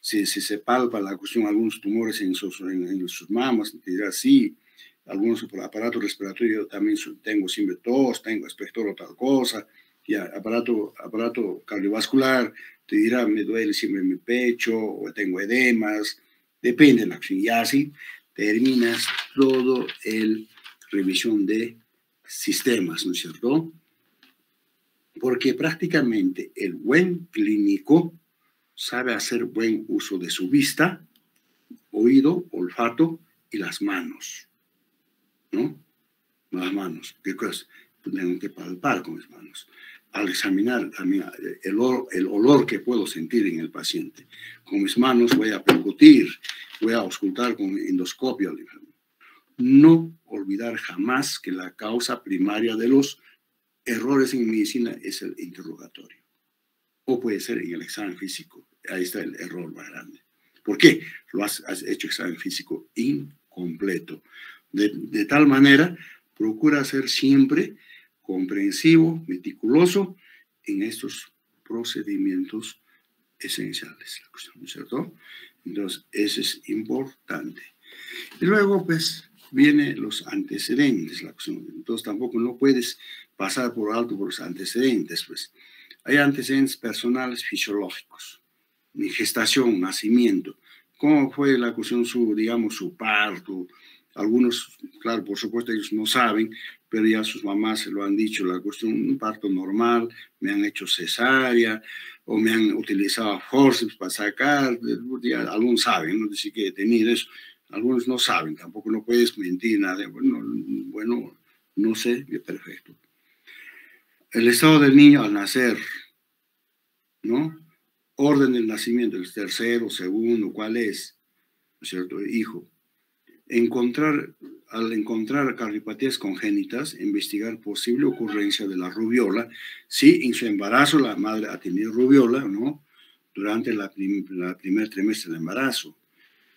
si, si se palpa la cuestión, algunos tumores en sus, en, sus mamas, te dirá sí, algunos por aparato respiratorio también tengo siempre tos, tengo espectro tal cosa, ya aparato, aparato cardiovascular, te dirá, me duele siempre mi pecho, o tengo edemas, depende de la acción. Y así terminas todo el revisión de sistemas, ¿no es cierto? Porque prácticamente el buen clínico sabe hacer buen uso de su vista, oído, olfato y las manos. ¿No? Las manos. ¿Qué cosas? Tengo que palpar con mis manos. Al examinar el, el olor que puedo sentir en el paciente, con mis manos voy a percutir, voy a auscultar con endoscopio. No olvidar jamás que la causa primaria de los errores en medicina es el interrogatorio. O puede ser en el examen físico. Ahí está el error más grande. ¿Por qué? Lo has, hecho examen físico incompleto. De, de, tal manera, procura ser siempre comprensivo, meticuloso en estos procedimientos esenciales, ¿no es cierto? Entonces, eso es importante. Y luego, pues, vienen los antecedentes, la cuestión. Entonces, tampoco no puedes pasar por alto por los antecedentes, pues. Hay antecedentes personales fisiológicos, gestación, nacimiento, cómo fue la cuestión, su, digamos, su parto. Algunos, claro, por supuesto, ellos no saben, pero ya sus mamás se lo han dicho, la cuestión, un parto normal, me han hecho cesárea, o me han utilizado forceps para sacar, algunos saben, no decir que tener eso, algunos no saben, tampoco no puedes mentir nada, bueno, bueno no sé, perfecto el estado del niño al nacer, ¿no? Orden del nacimiento, el tercero, segundo, ¿cuál es? ¿No es cierto? Hijo. Encontrar, al encontrar cardiopatías congénitas, investigar posible ocurrencia de la rubiola. Si en su embarazo la madre ha tenido rubiola, ¿no? Durante la, la primer trimestre del embarazo.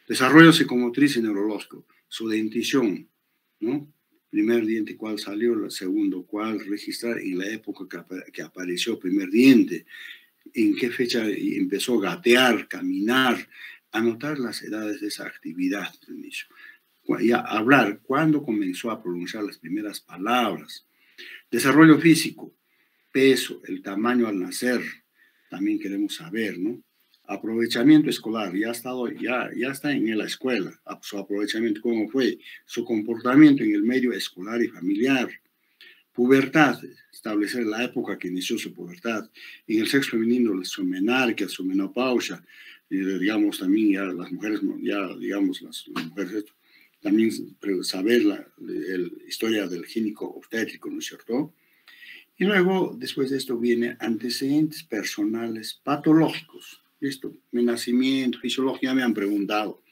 Desarrollo psicomotriz y neurológico, su dentición, ¿no? primer diente cuál salió, el segundo cuál registrar en la época que, que apareció primer diente, en qué fecha empezó a gatear, caminar, anotar las edades de esa actividad y hablar cuándo comenzó a pronunciar las primeras palabras. Desarrollo físico, peso, el tamaño al nacer, también queremos saber, ¿no? aprovechamiento escolar, ya, ha estado, ya, ya está en la escuela, su aprovechamiento, cómo fue, su comportamiento en el medio escolar y familiar, pubertad, establecer la época que inició su pubertad, en el sexo femenino, su menarquia, su menopausia, y digamos también ya las mujeres, ya digamos las, mujeres, también saber la, historia del gínico obstétrico, ¿no es cierto? Y luego, después de esto, viene antecedentes personales patológicos Listo, mi nacimiento, fisiología me han preguntado.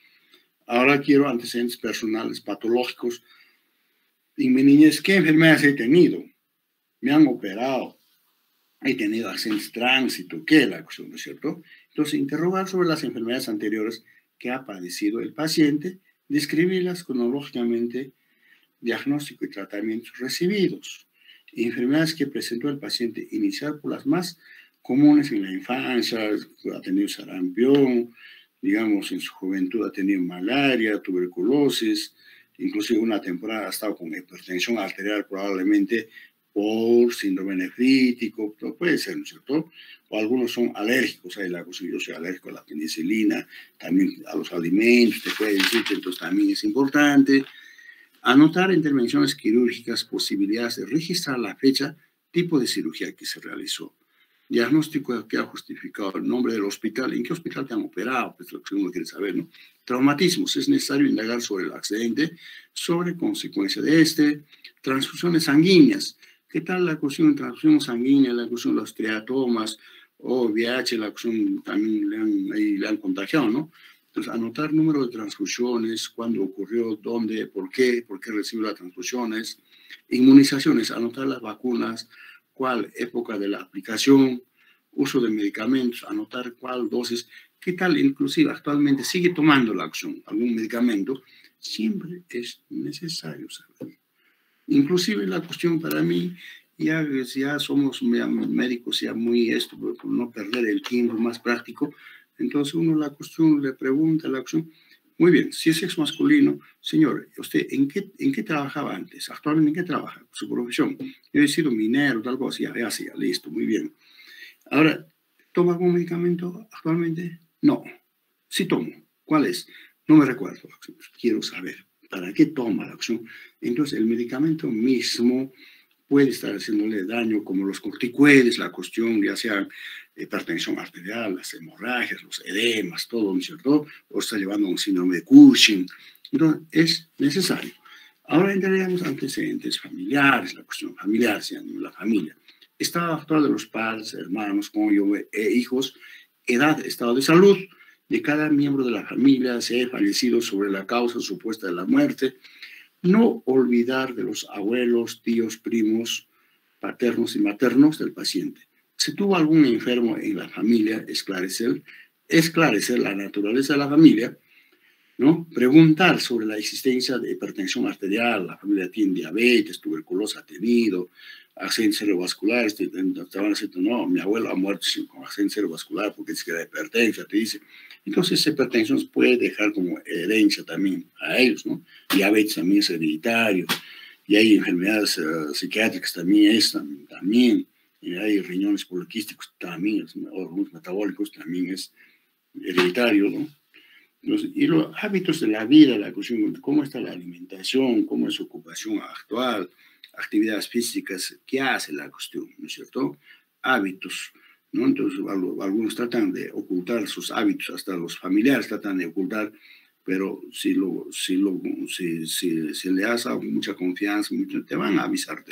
Ahora quiero antecedentes personales, patológicos. En mi niñez, ¿qué enfermedades he tenido? Me han operado. He tenido accidentes tránsito. ¿Qué es la cuestión, no es cierto? Entonces, interrogar sobre las enfermedades anteriores que ha padecido el paciente, describirlas cronológicamente, diagnóstico y tratamientos recibidos. Enfermedades que presentó el paciente, iniciar por las más comunes en la infancia, ha tenido sarampión, digamos, en su juventud ha tenido malaria, tuberculosis, inclusive una temporada ha estado con hipertensión arterial probablemente por síndrome nefrítico, puede ser, ¿no es cierto? O algunos son alérgicos, hay la yo soy alérgico a la penicilina, también a los alimentos, te puede decir que entonces también es importante. Anotar intervenciones quirúrgicas, posibilidades de registrar la fecha, tipo de cirugía que se realizó diagnóstico que ha justificado el nombre del hospital, en qué hospital te han operado, pues lo que uno quiere saber, ¿no? Traumatismos, es necesario indagar sobre el accidente, sobre consecuencia de este, transfusiones sanguíneas, ¿qué tal la cuestión transfusión sanguínea, la cuestión de los triatomas, o VIH, la cuestión también le han, le han contagiado, ¿no? Entonces, anotar número de transfusiones, cuándo ocurrió, dónde, por qué, por qué recibió las transfusiones, inmunizaciones, anotar las vacunas, cuál época de la aplicación, uso de medicamentos, anotar cuál dosis, qué tal inclusive actualmente sigue tomando la acción, algún medicamento, siempre es necesario saber. Inclusive la cuestión para mí, ya, ya somos médicos ya muy esto, por no perder el tiempo más práctico, entonces uno la cuestión le pregunta la acción, muy bien, si es sexo masculino, señor, ¿usted en qué, en qué trabajaba antes? ¿Actualmente en qué trabaja? Su profesión. Yo he sido minero, tal cosa, ya, ya, listo, muy bien. Ahora, ¿toma algún medicamento actualmente? No. Sí tomo. ¿Cuál es? No me recuerdo. Quiero saber. ¿Para qué toma la acción? Entonces, el medicamento mismo puede estar haciéndole daño, como los corticoides, la cuestión, ya sea hipertensión arterial, las hemorragias, los edemas, todo, ¿no es cierto? O está llevando un síndrome de Cushing. Entonces, es necesario. Ahora entraríamos antecedentes familiares, la cuestión familiar, la familia. Estado actual de los padres, hermanos, cónyuge e hijos, edad, estado de salud de cada miembro de la familia, ha fallecido sobre la causa supuesta de la muerte. No olvidar de los abuelos, tíos, primos, paternos y maternos del paciente si tuvo algún enfermo en la familia, esclarecer, esclarecer la naturaleza de la familia, ¿no? Preguntar sobre la existencia de hipertensión arterial, la familia tiene diabetes, tuberculosis ha tenido, accidente cerebrovascular, este, estaban diciendo, no, mi abuelo ha muerto con accidente cerebrovascular porque es que era hipertensa, te dice. Entonces, esa hipertensión se puede dejar como herencia también a ellos, ¿no? Diabetes también es hereditario, y hay enfermedades uh, psiquiátricas también, es también hay riñones poliquísticos también, órganos metabólicos también es hereditario, ¿no? y los hábitos de la vida, la cuestión, cómo está la alimentación, cómo es su ocupación actual, actividades físicas, qué hace la cuestión, ¿no es cierto? Hábitos, ¿no? Entonces, algunos tratan de ocultar sus hábitos, hasta los familiares tratan de ocultar, pero si, lo, si, lo, si, si, si le das mucha confianza, te van a avisarte.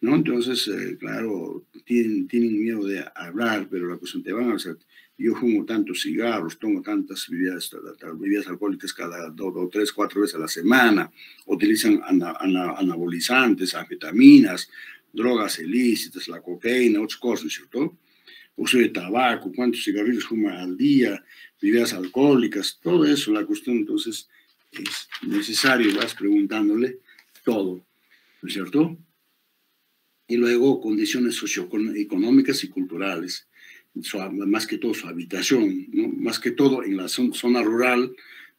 ¿no? Entonces, eh, claro, tienen, tienen miedo de hablar, pero la cuestión te van a hacer, yo fumo tantos cigarros, tomo tantas bebidas, bebidas alcohólicas cada dos o tres, cuatro veces a la semana, utilizan anabolizantes, anfetaminas, drogas ilícitas, la cocaína, otras cosas, ¿cierto? Uso de tabaco, cuántos cigarrillos fuman al día, bebidas alcohólicas, todo eso, la cuestión entonces es necesario, vas preguntándole todo, ¿no es cierto? y luego condiciones socioeconómicas y culturales, más que todo su habitación, ¿no? más que todo en la zona rural,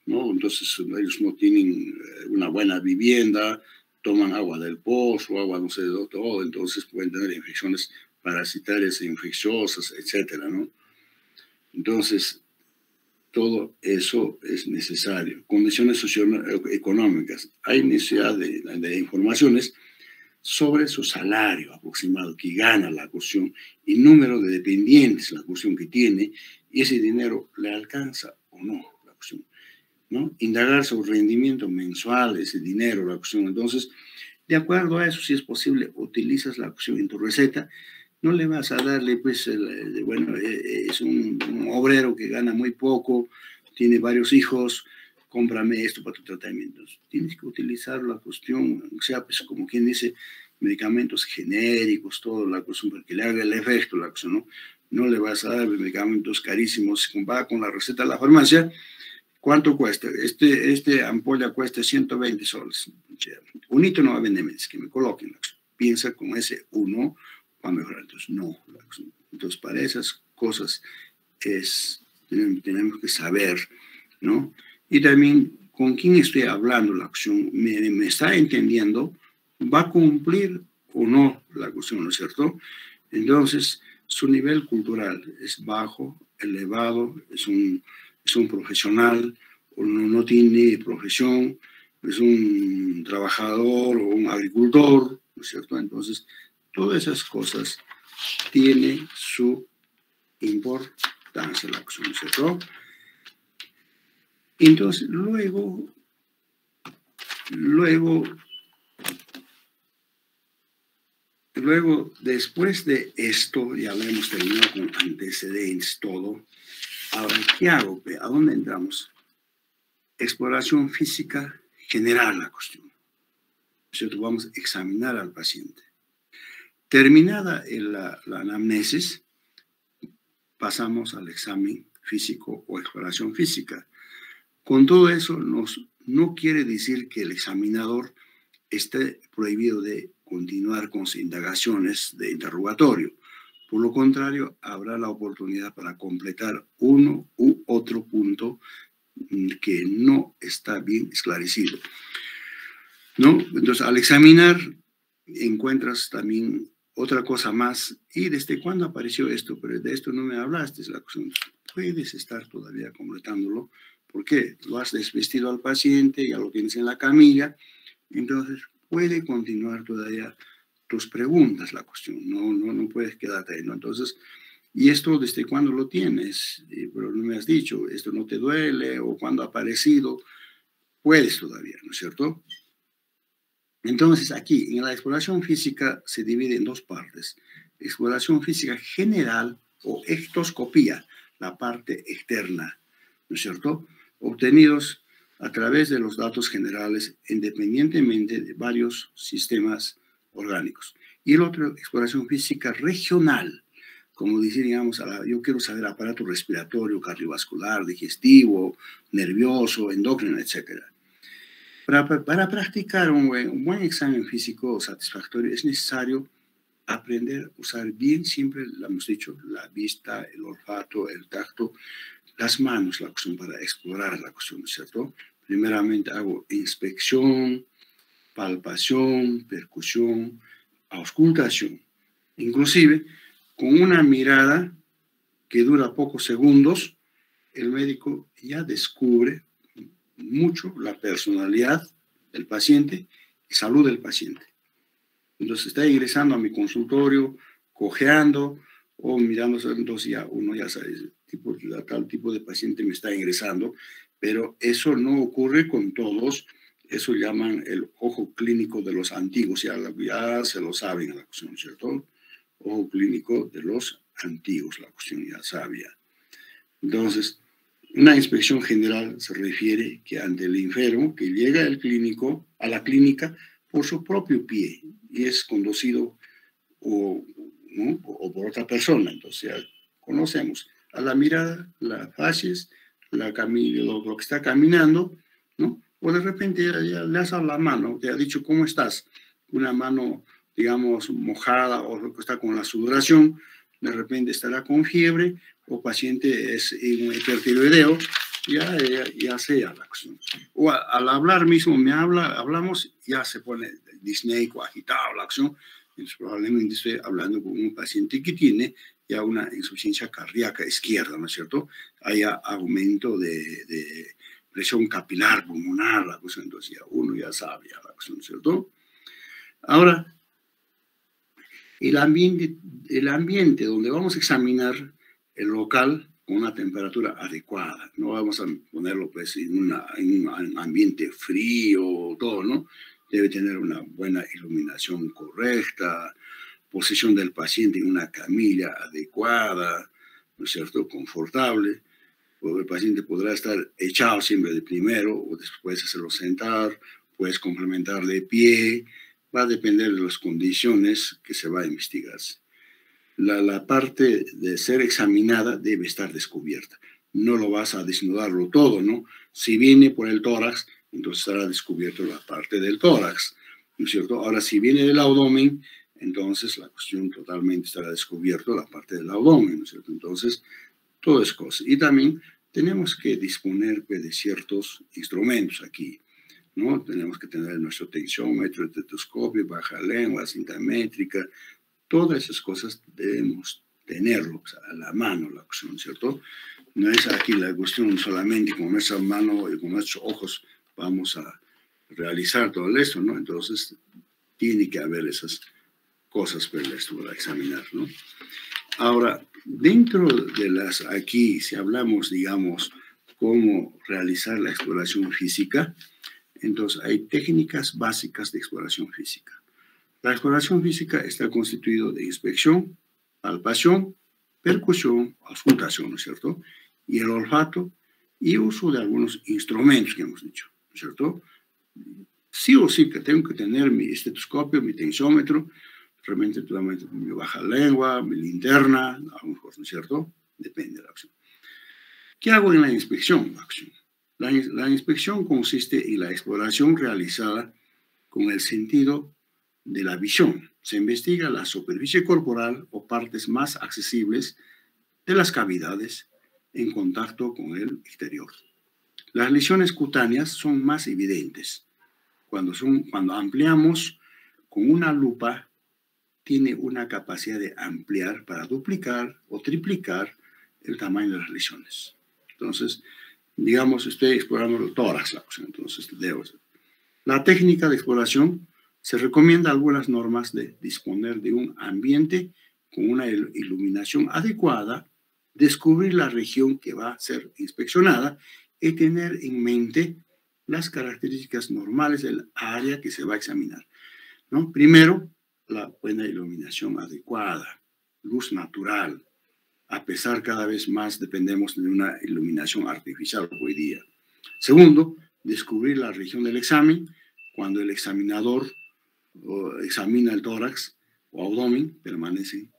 ¿no? entonces ellos no tienen eh, una buena vivienda, toman agua del pozo, agua no sé de todo, entonces pueden tener infecciones parasitarias e infecciosas, etcétera, ¿no? Entonces, todo eso es necesario. Condiciones socioeconómicas. Hay necesidad de, de informaciones sobre su salario aproximado que gana la cuestión y número de dependientes, la cuestión que tiene, y ese dinero le alcanza o no la cuestión. ¿no? Indagar sobre rendimiento mensual, ese dinero, la cuestión. Entonces, de acuerdo a eso, si es posible, utilizas la cuestión en tu receta. No le vas a darle, pues, bueno, eh, es un, un obrero que gana muy poco, tiene varios hijos, cómprame esto para tu tratamiento. Tienes que utilizar la cuestión, o sea, pues como quien dice, medicamentos genéricos, todo la cuestión, para que le haga el efecto, la cuestión, ¿no? No le vas a dar medicamentos carísimos, va con la receta de la farmacia, ¿cuánto cuesta? Este, este ampolla cuesta 120 soles. Un hito no va a vender, que me coloquen. Piensa con ese uno, va a mejorar. Entonces, no. Entonces, para esas cosas es, tenemos que saber, ¿no? Y también con quién estoy hablando la acción, me, está entendiendo, va a cumplir o no la cuestión, ¿no es cierto? Entonces, su nivel cultural es bajo, elevado, es un, es un profesional, o no, no tiene profesión, es un trabajador o un agricultor, ¿no es cierto? Entonces, todas esas cosas tienen su importancia la acción, ¿no es cierto? Entonces, luego, luego, luego, después de esto, ya lo hemos terminado con antecedentes, todo. Ahora, ¿qué hago? ¿A dónde entramos? Exploración física general la cuestión. ¿Cierto? Vamos a examinar al paciente. Terminada la, la anamnesis, pasamos al examen físico o exploración física. Con todo eso, nos, no quiere decir que el examinador esté prohibido de continuar con sus indagaciones de interrogatorio. Por lo contrario, habrá la oportunidad para completar uno u otro punto que no está bien esclarecido. ¿No? Entonces, al examinar, encuentras también otra cosa más. ¿Y desde cuándo apareció esto? Pero de esto no me hablaste, es la cuestión. Puedes estar todavía completándolo ¿Por qué? Lo has desvestido al paciente, ya lo tienes en la camilla, entonces puede continuar todavía tus preguntas la cuestión, no, no, no puedes quedarte ahí, ¿no? Entonces, ¿Y esto desde cuándo lo tienes? Pero no me has dicho, esto no te duele o cuándo ha aparecido. Puedes todavía, ¿no es cierto? Entonces, aquí en la exploración física se divide en dos partes. Exploración física general o ectoscopía, la parte externa, ¿no es cierto? Obtenidos a través de los datos generales independientemente de varios sistemas orgánicos. Y el otro, exploración física regional, como decir, digamos, yo quiero saber aparato respiratorio, cardiovascular, digestivo, nervioso, endocrino, etc. Para, para practicar un buen, un buen, examen físico satisfactorio es necesario aprender a usar bien, siempre lo hemos dicho, la vista, el olfato, el tacto, las manos, la cuestión para explorar la cuestión, ¿cierto? Primeramente hago inspección, palpación, percusión, auscultación. Inclusive, con una mirada que dura pocos segundos, el médico ya descubre mucho la personalidad del paciente y salud del paciente. Entonces está ingresando a mi consultorio, cojeando o mirando, entonces ya uno ya sabe, tipo, tal tipo de paciente me está ingresando, pero eso no ocurre con todos eso llaman el ojo clínico de los antiguos, ya, ya se lo saben la cuestión, ¿cierto? Ojo clínico de los antiguos, la cuestión ya sabia. Entonces, una inspección general se refiere que ante el enfermo que llega al clínico, a la clínica por su propio pie y es conducido o, o por otra persona. Entonces, ya conocemos a la mirada, la fases, la lo, lo que está caminando, ¿no? o de repente le has dado la mano, te ha dicho, ¿cómo estás? Una mano, digamos, mojada o está con la sudoración, de repente estará con fiebre o paciente es un hipertiroideo, ya, ya, ya sea la acción. O al hablar mismo, me habla, hablamos, ya se pone disneico, agitado la acción. Entonces, probablemente estoy hablando con un paciente que tiene ya una insuficiencia cardíaca izquierda, ¿no es cierto? Haya aumento de, de presión capilar pulmonar, la cuestión, entonces ya uno ya sabe la cuestión, ¿cierto? Ahora, el ambiente, el ambiente donde vamos a examinar el local con una temperatura adecuada, no vamos a ponerlo pues en, una, en un ambiente frío, todo, ¿no? Debe tener una buena iluminación correcta, posición del paciente en una camilla adecuada, ¿no es cierto?, confortable el paciente podrá estar echado siempre de primero o después hacerlo sentar, puedes complementar de pie, va a depender de las condiciones que se va a investigar. La, la parte de ser examinada debe estar descubierta. No lo vas a desnudarlo todo, ¿no? Si viene por el tórax, entonces estará descubierto la parte del tórax, ¿no es cierto? Ahora, si viene del abdomen, entonces la cuestión totalmente estará descubierto la parte del abdomen, ¿no es cierto? Entonces, todo es cosa. Y también tenemos que disponer pues, de ciertos instrumentos aquí, ¿no? Tenemos que tener nuestro tensiómetro, tetoscopio, baja lengua, cinta métrica, todas esas cosas debemos tenerlo a la mano, la cuestión, ¿cierto? No es aquí la cuestión solamente con nuestra mano y con nuestros ojos vamos a realizar todo esto, ¿no? Entonces, tiene que haber esas cosas para, para examinar, ¿no? Ahora, dentro de las, aquí, si hablamos, digamos, cómo realizar la exploración física, entonces hay técnicas básicas de exploración física. La exploración física está constituida de inspección, palpación, percusión, auscultación, ¿no es cierto? Y el olfato y uso de algunos instrumentos que hemos dicho, ¿no es cierto? Sí o sí que tengo que tener mi estetoscopio, mi tensiómetro, realmente totalmente mi baja lengua, mi linterna, a lo mejor, ¿no es cierto? Depende de la acción. ¿Qué hago en la inspección? La, la inspección consiste en la exploración realizada con el sentido de la visión. Se investiga la superficie corporal o partes más accesibles de las cavidades en contacto con el exterior. Las lesiones cutáneas son más evidentes cuando, son, cuando ampliamos con una lupa tiene una capacidad de ampliar para duplicar o triplicar el tamaño de las lesiones. Entonces, digamos, estoy explorando el tórax, entonces debo La técnica de exploración se recomienda algunas normas de disponer de un ambiente con una iluminación adecuada, descubrir la región que va a ser inspeccionada y tener en mente las características normales del área que se va a examinar. ¿no? Primero, la buena iluminación adecuada, luz natural. A pesar cada vez más dependemos de una iluminación artificial hoy día. Segundo, descubrir la región del examen cuando el examinador examina el tórax o abdomen, permanece.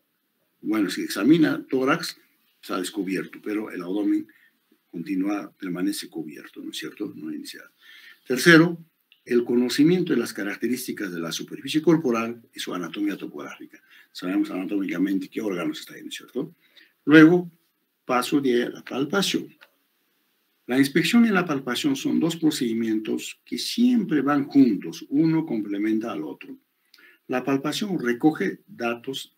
Bueno, si examina tórax, se ha descubierto, pero el abdomen continúa, permanece cubierto, ¿no es cierto? No iniciado. Tercero, el conocimiento de las características de la superficie corporal y su anatomía topográfica. Sabemos anatómicamente qué órganos está ¿no es cierto? Luego, paso de la palpación. La inspección y la palpación son dos procedimientos que siempre van juntos, uno complementa al otro. La palpación recoge datos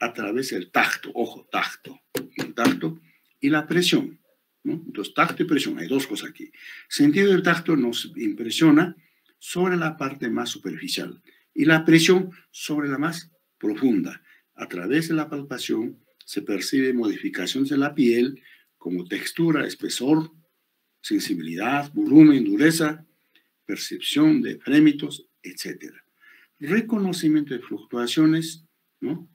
a través del tacto, ojo, tacto, el tacto y la presión. Entonces, tacto y presión, hay dos cosas aquí. Sentido del tacto nos impresiona sobre la parte más superficial y la presión sobre la más profunda. A través de la palpación se percibe modificaciones de la piel como textura, espesor, sensibilidad, volumen, dureza, percepción de frémitos, etc. Reconocimiento de fluctuaciones, ¿no?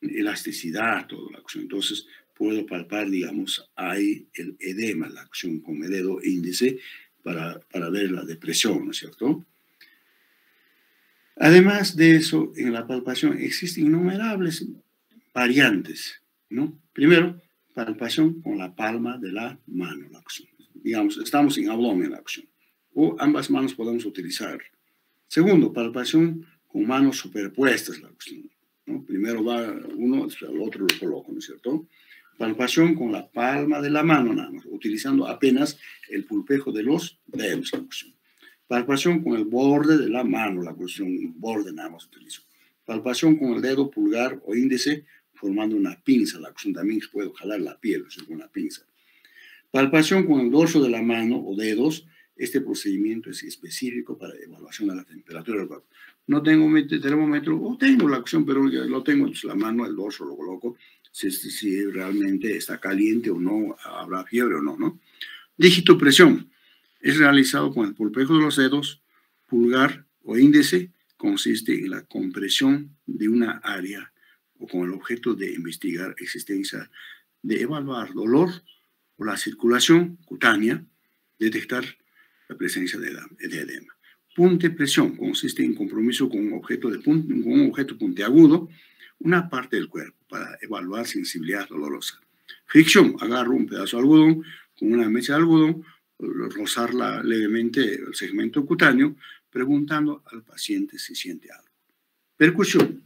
elasticidad, toda la acción. Entonces, puedo palpar, digamos, hay el edema, la acción con el dedo índice, para, para ver la depresión, ¿no es cierto? Además de eso, en la palpación existen innumerables variantes, ¿no? Primero, palpación con la palma de la mano, la acción. Digamos, estamos en abdomen, la acción. O ambas manos podemos utilizar. Segundo, palpación con manos superpuestas, la acción. ¿no? Primero va uno, el otro lo coloco, ¿no es cierto? Palpación con la palma de la mano, nada más, utilizando apenas el pulpejo de los dedos, la acción. Palpación con el borde de la mano, la cuestión borde nada más utilizo. Palpación con el dedo pulgar o índice formando una pinza, la cuestión también puedo jalar la piel, es una pinza. Palpación con el dorso de la mano o dedos, este procedimiento es específico para evaluación de la temperatura del cuerpo. No tengo termómetro, o tengo la acción, pero lo tengo en la mano, el dorso lo coloco, si, si realmente está caliente o no, habrá fiebre o no, ¿no? Dígito presión es realizado con el pulpejo de los dedos, pulgar o índice, consiste en la compresión de una área o con el objeto de investigar existencia, de evaluar dolor o la circulación cutánea, detectar la presencia de edema. Punte presión consiste en compromiso con un objeto, de con un objeto puntiagudo, una parte del cuerpo, para evaluar sensibilidad dolorosa. Fricción, agarro un pedazo de algodón con una mecha de algodón, rozarla levemente el segmento cutáneo, preguntando al paciente si siente algo. Percusión,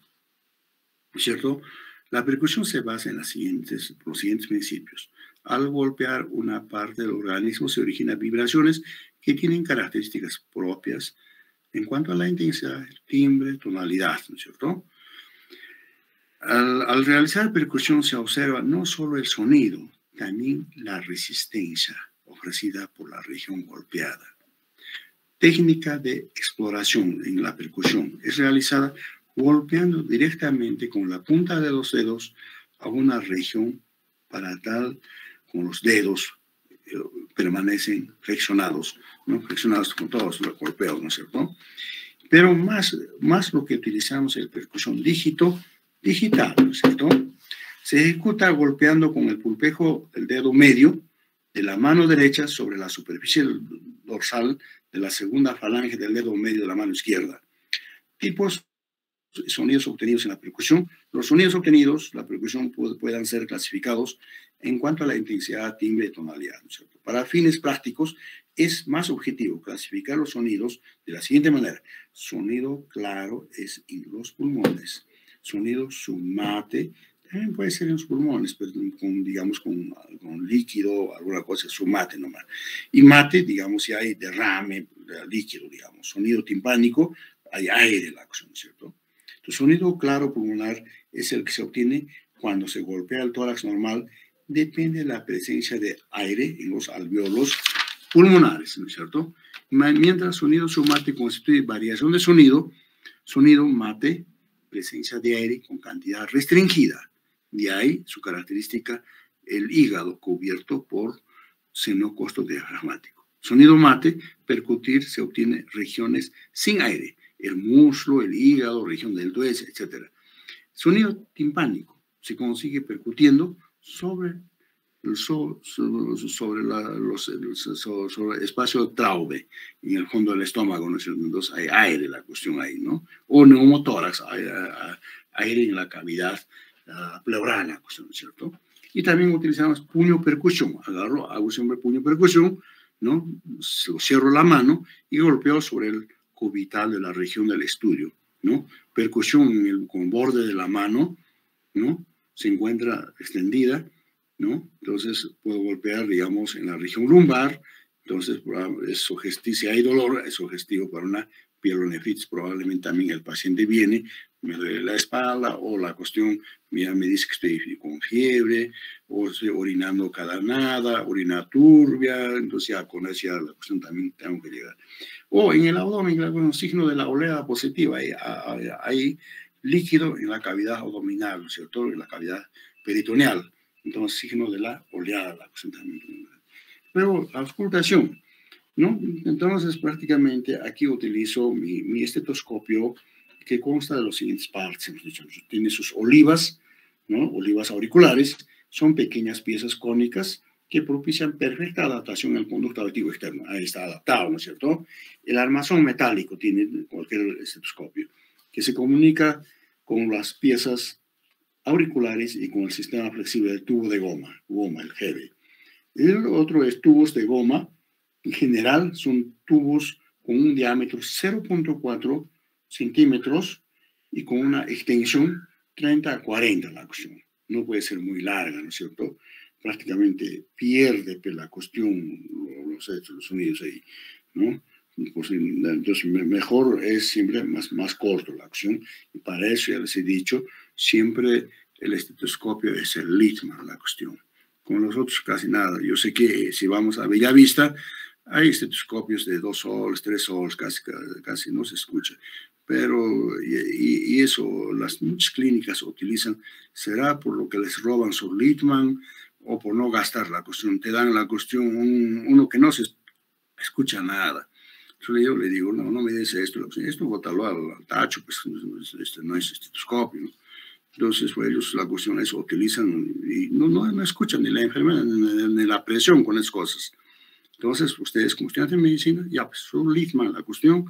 ¿cierto? La percusión se basa en las siguientes, los siguientes principios. Al golpear una parte del organismo se originan vibraciones que tienen características propias en cuanto a la intensidad, timbre, tonalidad, ¿no es cierto? Al, al, realizar percusión se observa no solo el sonido, también la resistencia, ofrecida por la región golpeada. Técnica de exploración en la percusión es realizada golpeando directamente con la punta de los dedos a una región para tal con los dedos eh, permanecen flexionados, ¿no? flexionados con todos los golpeos, ¿no es cierto? Pero más, más lo que utilizamos es percusión dígito, digital, ¿no es cierto? Se ejecuta golpeando con el pulpejo del dedo medio de la mano derecha sobre la superficie dorsal de la segunda falange del dedo medio de la mano izquierda. Tipos sonidos obtenidos en la percusión. Los sonidos obtenidos, la percusión pueden ser clasificados en cuanto a la intensidad, timbre y tonalidad. Para fines prácticos, es más objetivo clasificar los sonidos de la siguiente manera. Sonido claro es en los pulmones. Sonido sumate también puede ser en los pulmones, pero con, digamos, con, con líquido, alguna cosa, su mate nomás. Y mate, digamos, si hay derrame líquido, digamos, sonido timpánico, hay aire en la acción, ¿cierto? Tu sonido claro pulmonar es el que se obtiene cuando se golpea el tórax normal, depende de la presencia de aire en los alveolos pulmonares, ¿no es cierto? Mientras sonido sumate constituye variación de sonido, sonido mate presencia de aire con cantidad restringida. De ahí su característica, el hígado cubierto por seno costo diafragmático. Sonido mate, percutir, se obtiene regiones sin aire, el muslo, el hígado, región del dueño, etc. Sonido timpánico, se consigue percutiendo sobre sobre, los, sobre el espacio traube en el fondo del estómago, ¿no Entonces hay aire, la cuestión ahí, ¿no? O neumotórax, aire en la cavidad pleural, la cuestión, ¿cierto? Y también utilizamos puño percusión, agarro, hago siempre puño percusión, ¿no? Cierro la mano y golpeo sobre el cubital de la región del estudio, ¿no? Percusión en el, con borde de la mano, ¿no? Se encuentra extendida ¿no? Entonces puedo golpear, digamos, en la región lumbar, entonces es si hay dolor, es sugestivo para una pielonefritis, probablemente también el paciente viene, me duele la espalda o la cuestión, mira, me dice que estoy con fiebre o estoy orinando cada nada, orina turbia, entonces ya con esa la cuestión también tengo que llegar. O en el abdomen, un signo de la oleada positiva, hay, hay, líquido en la cavidad abdominal, ¿cierto? En la cavidad peritoneal entonces signo de la oleada, Pero auscultación, ¿no? Entonces prácticamente aquí utilizo mi, estetoscopio que consta de los siguientes partes, hemos dicho, tiene sus olivas, ¿no? Olivas auriculares, son pequeñas piezas cónicas que propician perfecta adaptación al conducto auditivo externo. Ahí está adaptado, ¿no es cierto? El armazón metálico tiene cualquier estetoscopio, que se comunica con las piezas auriculares y con el sistema flexible del tubo de goma, goma, el heavy. El otro es tubos de goma. En general son tubos con un diámetro 0.4 centímetros y con una extensión 30 a 40 la cuestión. No puede ser muy larga, ¿no es cierto? Prácticamente pierde pues, la cuestión, los, los sonidos ahí, ¿no? Entonces, mejor es siempre más, más corto la acción. Y para eso, ya les he dicho, siempre el estetoscopio es el Littmann, la cuestión. Con los otros casi nada. Yo sé que si vamos a Bellavista, hay estetoscopios de dos soles, tres soles, casi, casi no se escucha. Pero, y, eso, las muchas clínicas utilizan, será por lo que les roban su Littmann o por no gastar la cuestión. Te dan la cuestión, uno que no se escucha nada. Entonces yo le digo, no, no me des esto, esto bótalo al, tacho, pues este no es estetoscopio. Entonces, pues, ellos la cuestión es, utilizan y no, no, no escuchan ni la enfermedad ni, la presión con esas cosas. Entonces, ustedes como estudiantes de medicina, ya, pues son Lichtman la cuestión,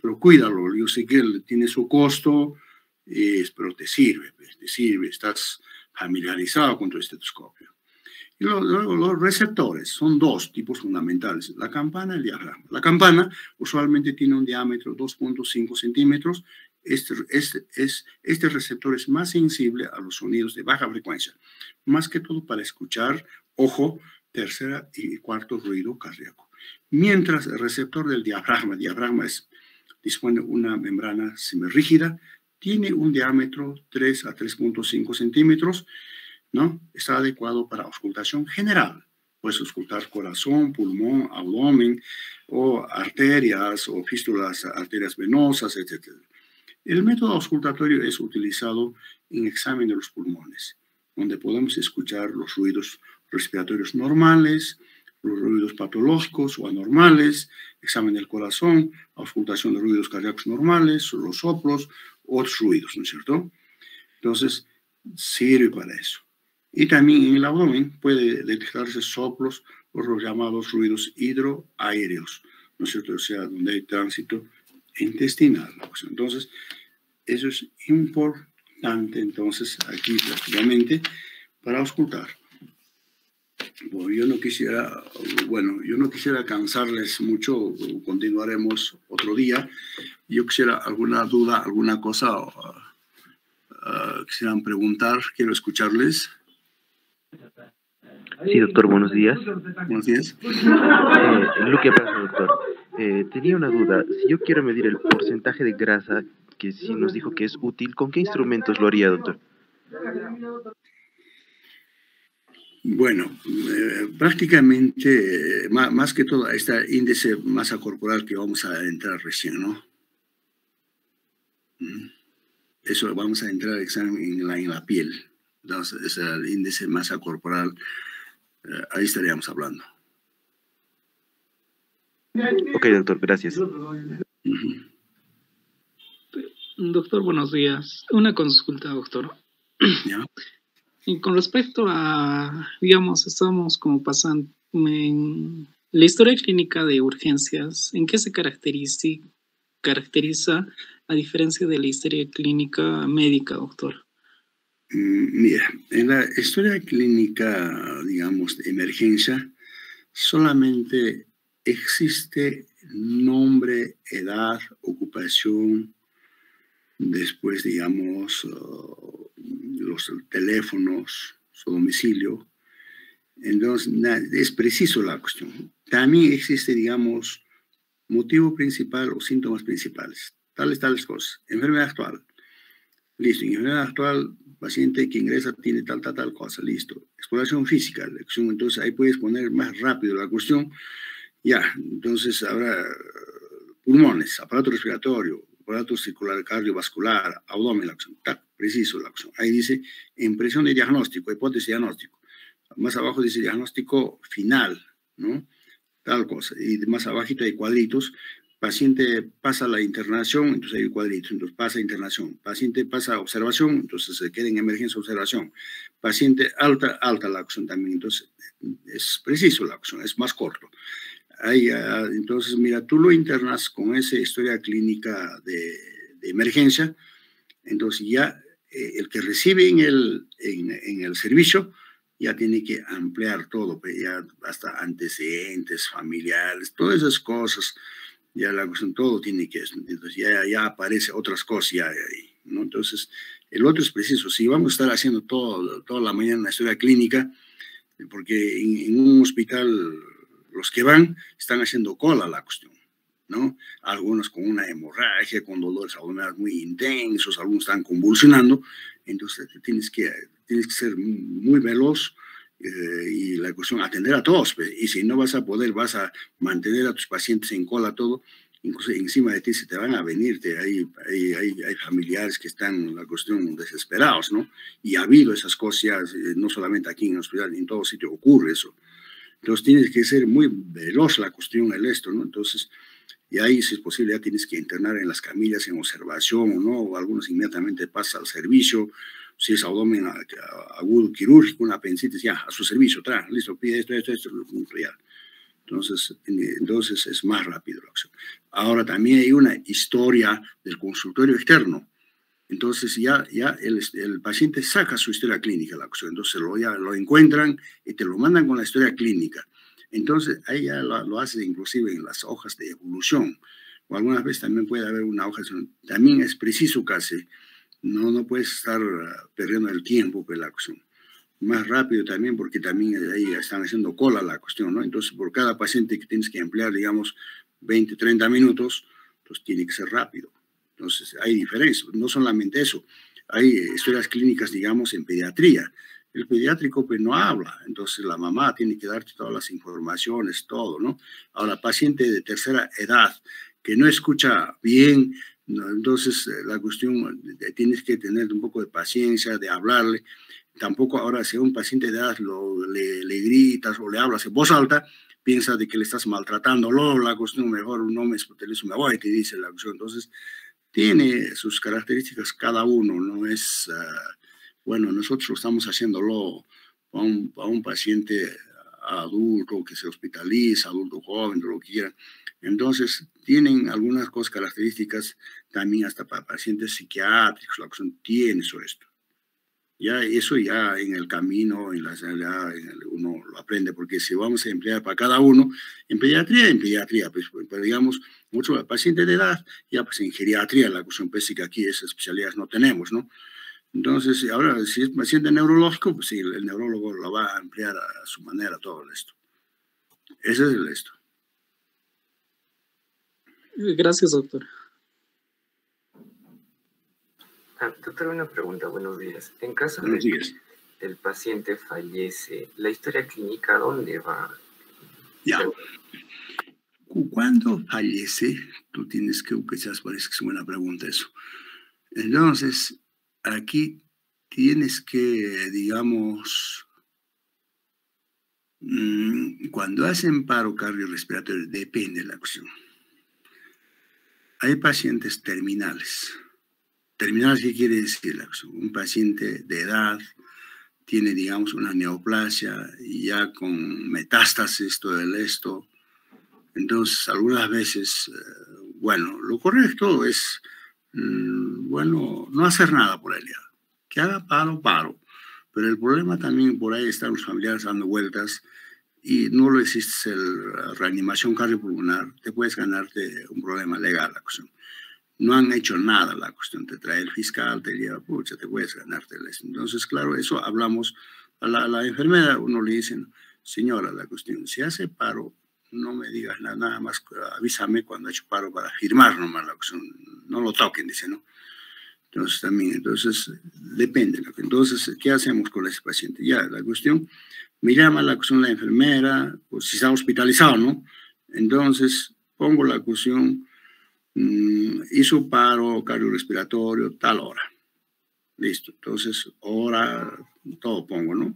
pero cuídalo. Yo sé que tiene su costo, pero te sirve, pues, te sirve, estás familiarizado con tu estetoscopio. Y los, receptores son dos tipos fundamentales, la campana y el diafragma. La campana usualmente tiene un diámetro 2.5 centímetros. Este, este, es, este receptor es más sensible a los sonidos de baja frecuencia, más que todo para escuchar, ojo, tercera y cuarto ruido cardíaco. Mientras el receptor del diafragma, diafragma es, dispone de una membrana semirrígida, tiene un diámetro 3 a 3.5 centímetros, ¿no? Está adecuado para auscultación general. Puedes auscultar corazón, pulmón, abdomen, o arterias, o fístulas, arterias venosas, etc. El método auscultatorio es utilizado en examen de los pulmones, donde podemos escuchar los ruidos respiratorios normales, los ruidos patológicos o anormales, examen del corazón, auscultación de ruidos cardíacos normales, los soplos, otros ruidos, ¿no es cierto? Entonces, sirve para eso. Y también en el abdomen puede detectarse soplos o los llamados ruidos hidroaéreos, ¿no es cierto? O sea, donde hay tránsito intestinal. Entonces, eso es importante, entonces, aquí prácticamente para auscultar. Bueno, yo no quisiera, bueno, yo no quisiera cansarles mucho, continuaremos otro día. Yo quisiera alguna duda, alguna cosa, uh, quisieran preguntar, quiero escucharles. Sí, doctor, buenos días. Buenos días. Eh, lo que pasa, doctor. Eh, tenía una duda. Si yo quiero medir el porcentaje de grasa, que sí nos dijo que es útil, ¿con qué instrumentos lo haría, doctor? Bueno, eh, prácticamente, más, que todo, este índice masa corporal que vamos a entrar recién, ¿no? Eso vamos a entrar examen en la, en la piel. Entonces, es el índice masa corporal. Eh, ahí estaríamos hablando. Ok, doctor, gracias. Doctor, buenos días. Una consulta, doctor. ¿Ya? Y con respecto a, digamos, estamos como pasando en la historia clínica de urgencias, ¿en qué se caracteriza, caracteriza a diferencia de la historia clínica médica, doctor? Mm, mira, en la historia clínica, digamos, de emergencia, solamente existe nombre, edad, ocupación, después, digamos, uh, los teléfonos, su domicilio. Entonces, es preciso la cuestión. También existe, digamos, motivo principal o síntomas principales. Tales, tales cosas. Enfermedad actual. Listo. enfermedad actual, paciente que ingresa tiene tal, tal, tal cosa. Listo. Exploración física. Entonces, ahí puedes poner más rápido la cuestión. Ya. Entonces, habrá pulmones, aparato respiratorio, aparato circular cardiovascular, abdomen, la acción. Está preciso la acción. Ahí dice impresión de diagnóstico, hipótesis de diagnóstico. Más abajo dice diagnóstico final, ¿no? Tal cosa. Y más abajito hay cuadritos. Paciente pasa la internación, entonces hay cuadritos, entonces pasa internación. Paciente pasa observación, entonces se queda en emergencia observación. Paciente alta, alta la acción también, entonces es preciso la acción, es más corto. Ahí, ah, entonces, mira, tú lo internas con esa historia clínica de, emergencia, entonces ya eh, el que recibe en el, en, el servicio ya tiene que ampliar todo, pues, ya hasta antecedentes familiares, todas esas cosas, ya la cuestión, todo tiene que, entonces ya, ya aparece otras cosas ya ahí, ¿no? Entonces, el otro es preciso, si vamos a estar haciendo todo, toda la mañana una historia clínica, porque en un hospital los que van están haciendo cola la cuestión, ¿no? Algunos con una hemorragia, con dolores abdominales muy intensos, algunos están convulsionando, entonces tienes que, tienes que ser muy veloz eh, y la cuestión, atender a todos, pues, y si no vas a poder, vas a mantener a tus pacientes en cola todo, incluso encima de ti se te van a venir, hay, hay, hay, hay, familiares que están, la cuestión, desesperados, ¿no? Y ha habido esas cosas, eh, no solamente aquí en el hospital, en todo sitio ocurre eso. Entonces tienes que ser muy veloz la cuestión del esto, ¿no? Entonces, y ahí, si es posible, ya tienes que internar en las camillas en observación, ¿no? O algunos inmediatamente pasa al servicio, si es abdomen agudo quirúrgico, una apendicitis, ya, a su servicio, tra, listo, pide esto, esto, esto, ya. Entonces, entonces es más rápido la acción. Ahora también hay una historia del consultorio externo. Entonces ya, ya el, el, paciente saca su historia clínica, la entonces lo, ya lo encuentran y te lo mandan con la historia clínica. Entonces ahí ya lo, lo hace inclusive en las hojas de evolución, o algunas veces también puede haber una hoja, también es preciso casi, no, no puedes estar ah, perdiendo el tiempo con la cuestión. Más rápido también, porque también ahí están haciendo cola la cuestión, ¿no? Entonces, por cada paciente que tienes que emplear, digamos, 20, 30 minutos, pues tiene que ser rápido. Entonces, hay diferencias. No solamente eso, hay historias clínicas, digamos, en pediatría. El pediátrico pues no habla, entonces la mamá tiene que darte todas las informaciones, todo, ¿no? Ahora, paciente de tercera edad que no escucha bien, entonces eh, la cuestión, tienes que tener un poco de paciencia, de hablarle. Tampoco ahora si a un paciente de edad lo, le, gritas o le hablas en voz alta, piensa de que le estás maltratándolo, la cuestión mejor no me me voy, te dice la cuestión. Entonces, tiene sus características cada uno, no es, ah, bueno, nosotros estamos haciéndolo a un, un paciente adulto que se hospitaliza, adulto joven, lo que quieran. Entonces, tienen algunas cosas características también hasta para pacientes psiquiátricos, la cuestión tiene eso esto. Ya eso ya en el camino, en la ya uno lo aprende, porque si vamos a emplear para cada uno, en pediatría, en pediatría, pues, pero digamos, muchos pacientes de edad, ya pues en geriatría, la cuestión pues que aquí esas especialidades no tenemos, ¿no? Entonces, ahora, si es paciente neurológico, pues sí, el neurólogo lo va a emplear a su manera todo esto. Ese es el esto. Gracias, doctor. Ah, doctor, una pregunta, buenos días. En caso de que el paciente fallece, ¿la historia clínica dónde va? Ya. Cuando fallece, tú tienes que, quizás parece que es una buena pregunta eso. Entonces, aquí tienes que, digamos, mm, cuando hacen paro cardiorrespiratorio, depende de la acción. Hay pacientes terminales. Terminales, ¿qué quiere decir? Un paciente de edad tiene, digamos, una neoplasia y ya con metástasis, todo el esto. Entonces, algunas veces, eh, bueno, lo correcto es, mm, bueno, no hacer nada por él ya. Que haga paro, paro. Pero el problema también por ahí están los familiares dando vueltas y no lo existe la reanimación cardiopulmonar, te puedes ganarte un problema legal. No han hecho nada la cuestión, te trae el fiscal, te lleva, pucha, te puedes ganarte esto. Entonces, claro, eso hablamos a la, la, enfermera, uno le dice, señora, la cuestión, si hace paro, no me digas nada, nada más, avísame cuando ha hecho paro para firmar nomás la cuestión, no lo toquen, dice, ¿no? Entonces también, entonces depende. Entonces, ¿qué hacemos con ese paciente? Ya, la cuestión, me llama la cuestión la enfermera, pues si está hospitalizado, ¿no? Entonces, pongo la cuestión, mmm, hizo paro cardiorrespiratorio, tal hora. Listo. Entonces, hora, todo pongo, ¿no?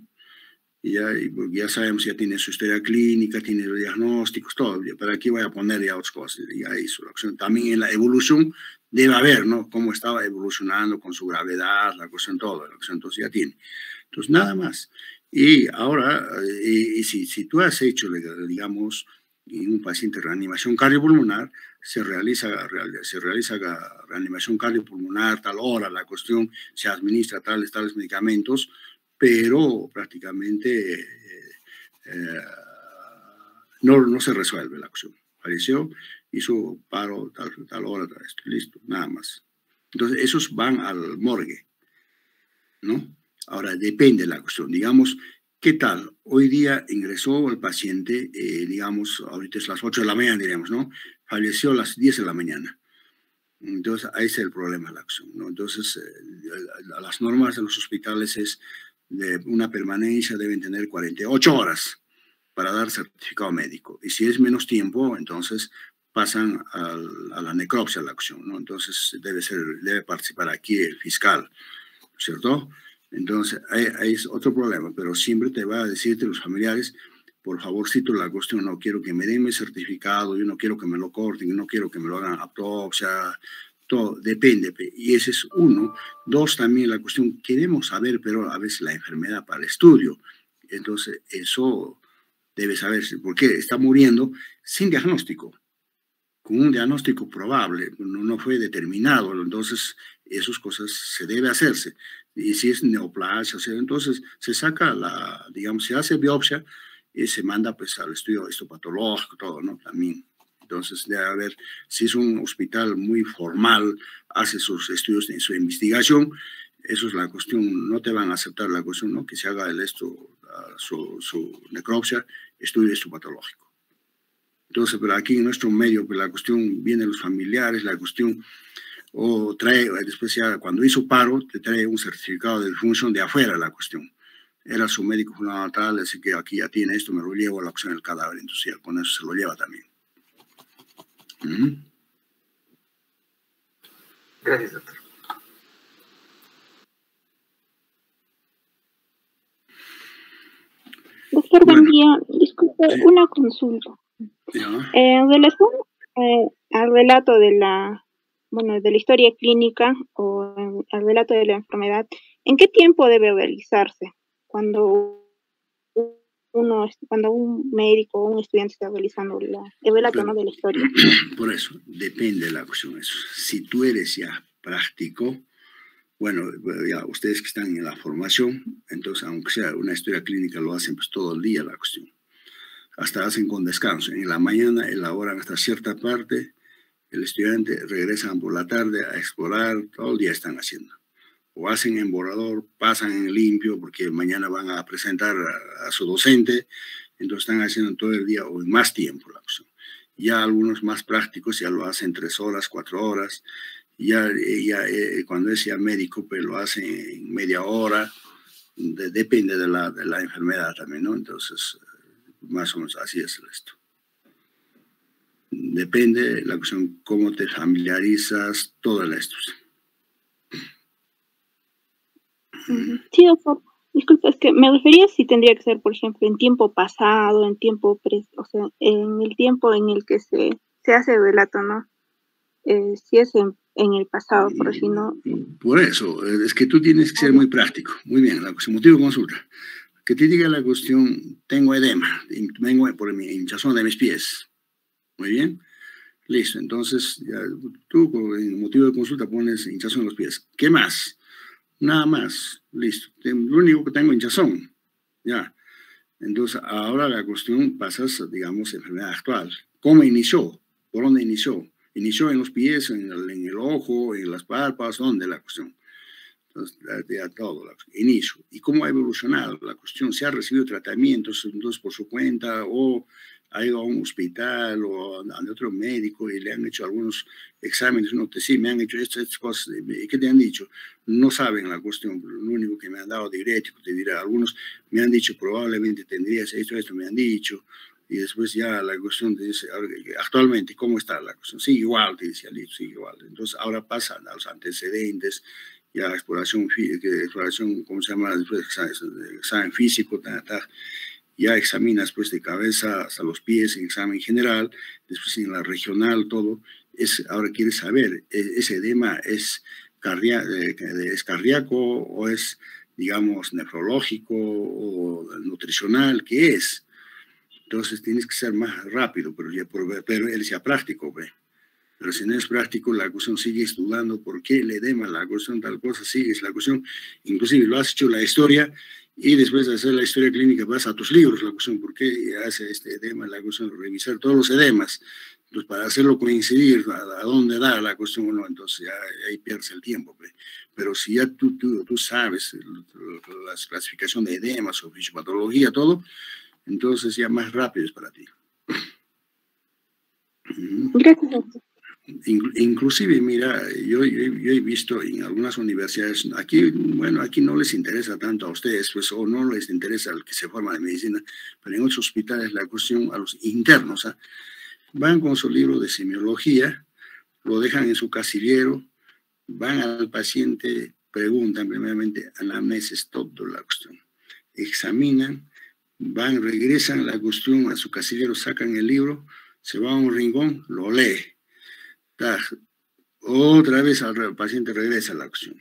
Y ya, y ya sabemos, ya tiene su historia clínica, tiene los diagnósticos, todo. Pero aquí voy a poner ya otras cosas. Ya hizo la cuestión. También en la evolución debe haber, ¿no? Cómo estaba evolucionando con su gravedad, la cuestión, todo. La cuestión, entonces ya tiene. Entonces, nada más. Y ahora, eh, y, si, si, tú has hecho, digamos, en un paciente reanimación cardiopulmonar, se realiza, se realiza reanimación cardiopulmonar tal hora, la cuestión se administra tales, tales medicamentos, pero prácticamente eh, no, no se resuelve la cuestión. Falleció, hizo paro tal, tal hora, tal, listo, nada más. Entonces, esos van al morgue, ¿no? Ahora, depende de la cuestión. Digamos, ¿qué tal? Hoy día ingresó el paciente, eh, digamos, ahorita es las 8 de la mañana, diríamos, ¿no? Falleció a las 10 de la mañana. Entonces, ahí es el problema la acción, ¿no? Entonces, eh, las normas de los hospitales es de una permanencia deben tener 48 horas para dar certificado médico. Y si es menos tiempo, entonces pasan a la necropsia la acción, ¿no? Entonces debe, ser, debe participar aquí el fiscal, ¿cierto? Entonces, ahí, es otro problema, pero siempre te va a decirte los familiares, por favor, cito la cuestión, no quiero que me den mi certificado, yo no quiero que me lo corten, yo no quiero que me lo hagan autopsia, todo, depende. Y ese es uno. Dos, también la cuestión, queremos saber, pero a veces la enfermedad para el estudio. Entonces, eso debe saberse, porque está muriendo sin diagnóstico, con un diagnóstico probable, no, no fue determinado, entonces esas cosas se debe hacerse y si es neoplasia, entonces se saca la, digamos, se hace biopsia y se manda pues al estudio histopatológico, todo, ¿no? También. Entonces debe haber, si es un hospital muy formal, hace sus estudios de su investigación, eso es la cuestión, no te van a aceptar la cuestión, ¿no? Que se haga el esto, su, su necropsia, estudio histopatológico. Entonces, pero aquí en nuestro medio, pues la cuestión viene los familiares, la cuestión o trae, después ya cuando hizo paro, te trae un certificado de función de afuera la cuestión. Era su médico fundamental, así que aquí ya tiene esto, me lo llevo a la opción del cadáver, entonces con eso se lo lleva también. Gracias, doctor. Doctor, buen día. Disculpe, una consulta. En relación eh, al relato de la bueno, de la historia clínica o el relato de la enfermedad, ¿en qué tiempo debe realizarse cuando uno, cuando un médico o un estudiante está realizando la, el relato de la historia? Por eso, depende de la cuestión. Eso. Si tú eres ya práctico, bueno, ya ustedes que están en la formación, entonces aunque sea una historia clínica, lo hacen pues todo el día la cuestión. Hasta hacen con descanso. En la mañana elaboran hasta cierta parte el estudiante regresan por la tarde a explorar, todo el día están haciendo. O hacen en borrador, pasan en limpio, porque mañana van a presentar a, su docente, entonces están haciendo todo el día o en más tiempo la opción. Ya algunos más prácticos ya lo hacen tres horas, cuatro horas, ya, ya eh, cuando es ya médico, pues lo hacen en media hora, depende de la, de la enfermedad también, ¿no? Entonces, más o menos así es esto depende la cuestión cómo te familiarizas, todo esto. Sí, doctor. Disculpa, es que me refería si tendría que ser, por ejemplo, en tiempo pasado, en tiempo, pre o sea, en el tiempo en el que se, se hace el relato, ¿no? Eh, si es en, el pasado, por si no. Por eso, es que tú tienes que ser muy práctico. Muy bien, la motivo de consulta. Que te diga la cuestión, tengo edema, vengo por mi hinchazón de mis pies. Muy bien. Listo, entonces ya, tú el motivo de consulta pones hinchazón en los pies. ¿Qué más? Nada más. Listo. Lo único que tengo hinchazón. Ya. Entonces, ahora la cuestión pasas, digamos, enfermedad actual. ¿Cómo inició? ¿Por dónde inició? Inició en los pies, en el, en el ojo, en las palpas, ¿dónde la cuestión? Entonces, ya todo, la, inicio. ¿Y cómo ha evolucionado la cuestión? ¿Se ha recibido tratamientos entonces por su cuenta o ha ido a un hospital o a otro médico y le han hecho algunos exámenes? No, te sí, me han hecho estas, cosas. ¿Y qué te han dicho? No saben la cuestión. Lo único que me han dado directo, te dirá, algunos me han dicho probablemente tendrías esto, esto me han dicho y después ya la cuestión te dice, actualmente, ¿cómo está la cuestión? Sí, igual, te dice sí, igual. Entonces ahora pasan a los antecedentes, ya exploración, exploración ¿cómo se llama? Después examen físico, ya examinas pues de cabeza hasta los pies en examen general, después en la regional, todo. Es, ahora quieres saber, ¿e-, ¿ese edema es, es cardíaco o es, digamos, nefrológico o nutricional? ¿Qué es? Entonces tienes que ser más rápido, pero, ya pero él sea práctico, ¿ve? Pero si no es práctico, la cuestión sigue estudiando por qué le edema la cuestión, tal cosa, sigues la cuestión. Inclusive lo has hecho la historia y después de hacer la historia clínica vas a tus libros, la cuestión, por qué hace este edema, la cuestión, revisar todos los edemas. Entonces, para hacerlo coincidir a, dónde da la cuestión o no, entonces ya, ahí pierdes el tiempo. ¿ve? Pero si ya tú, tú, tú sabes la clasificación de edemas o fisiopatología, todo, entonces ya más rápido es para ti. Gracias. Inclusive, mira, yo, he visto en algunas universidades, aquí, bueno, aquí no les interesa tanto a ustedes, pues, o no les interesa al que se forma de medicina, pero en otros hospitales la cuestión a los internos, ¿ah? van con su libro de semiología, lo dejan en su casillero, van al paciente, preguntan primeramente anamnesis, todo la cuestión, examinan, van, regresan la cuestión a su casillero, sacan el libro, se va a un rincón, lo lee. Otra vez al paciente regresa a la acción,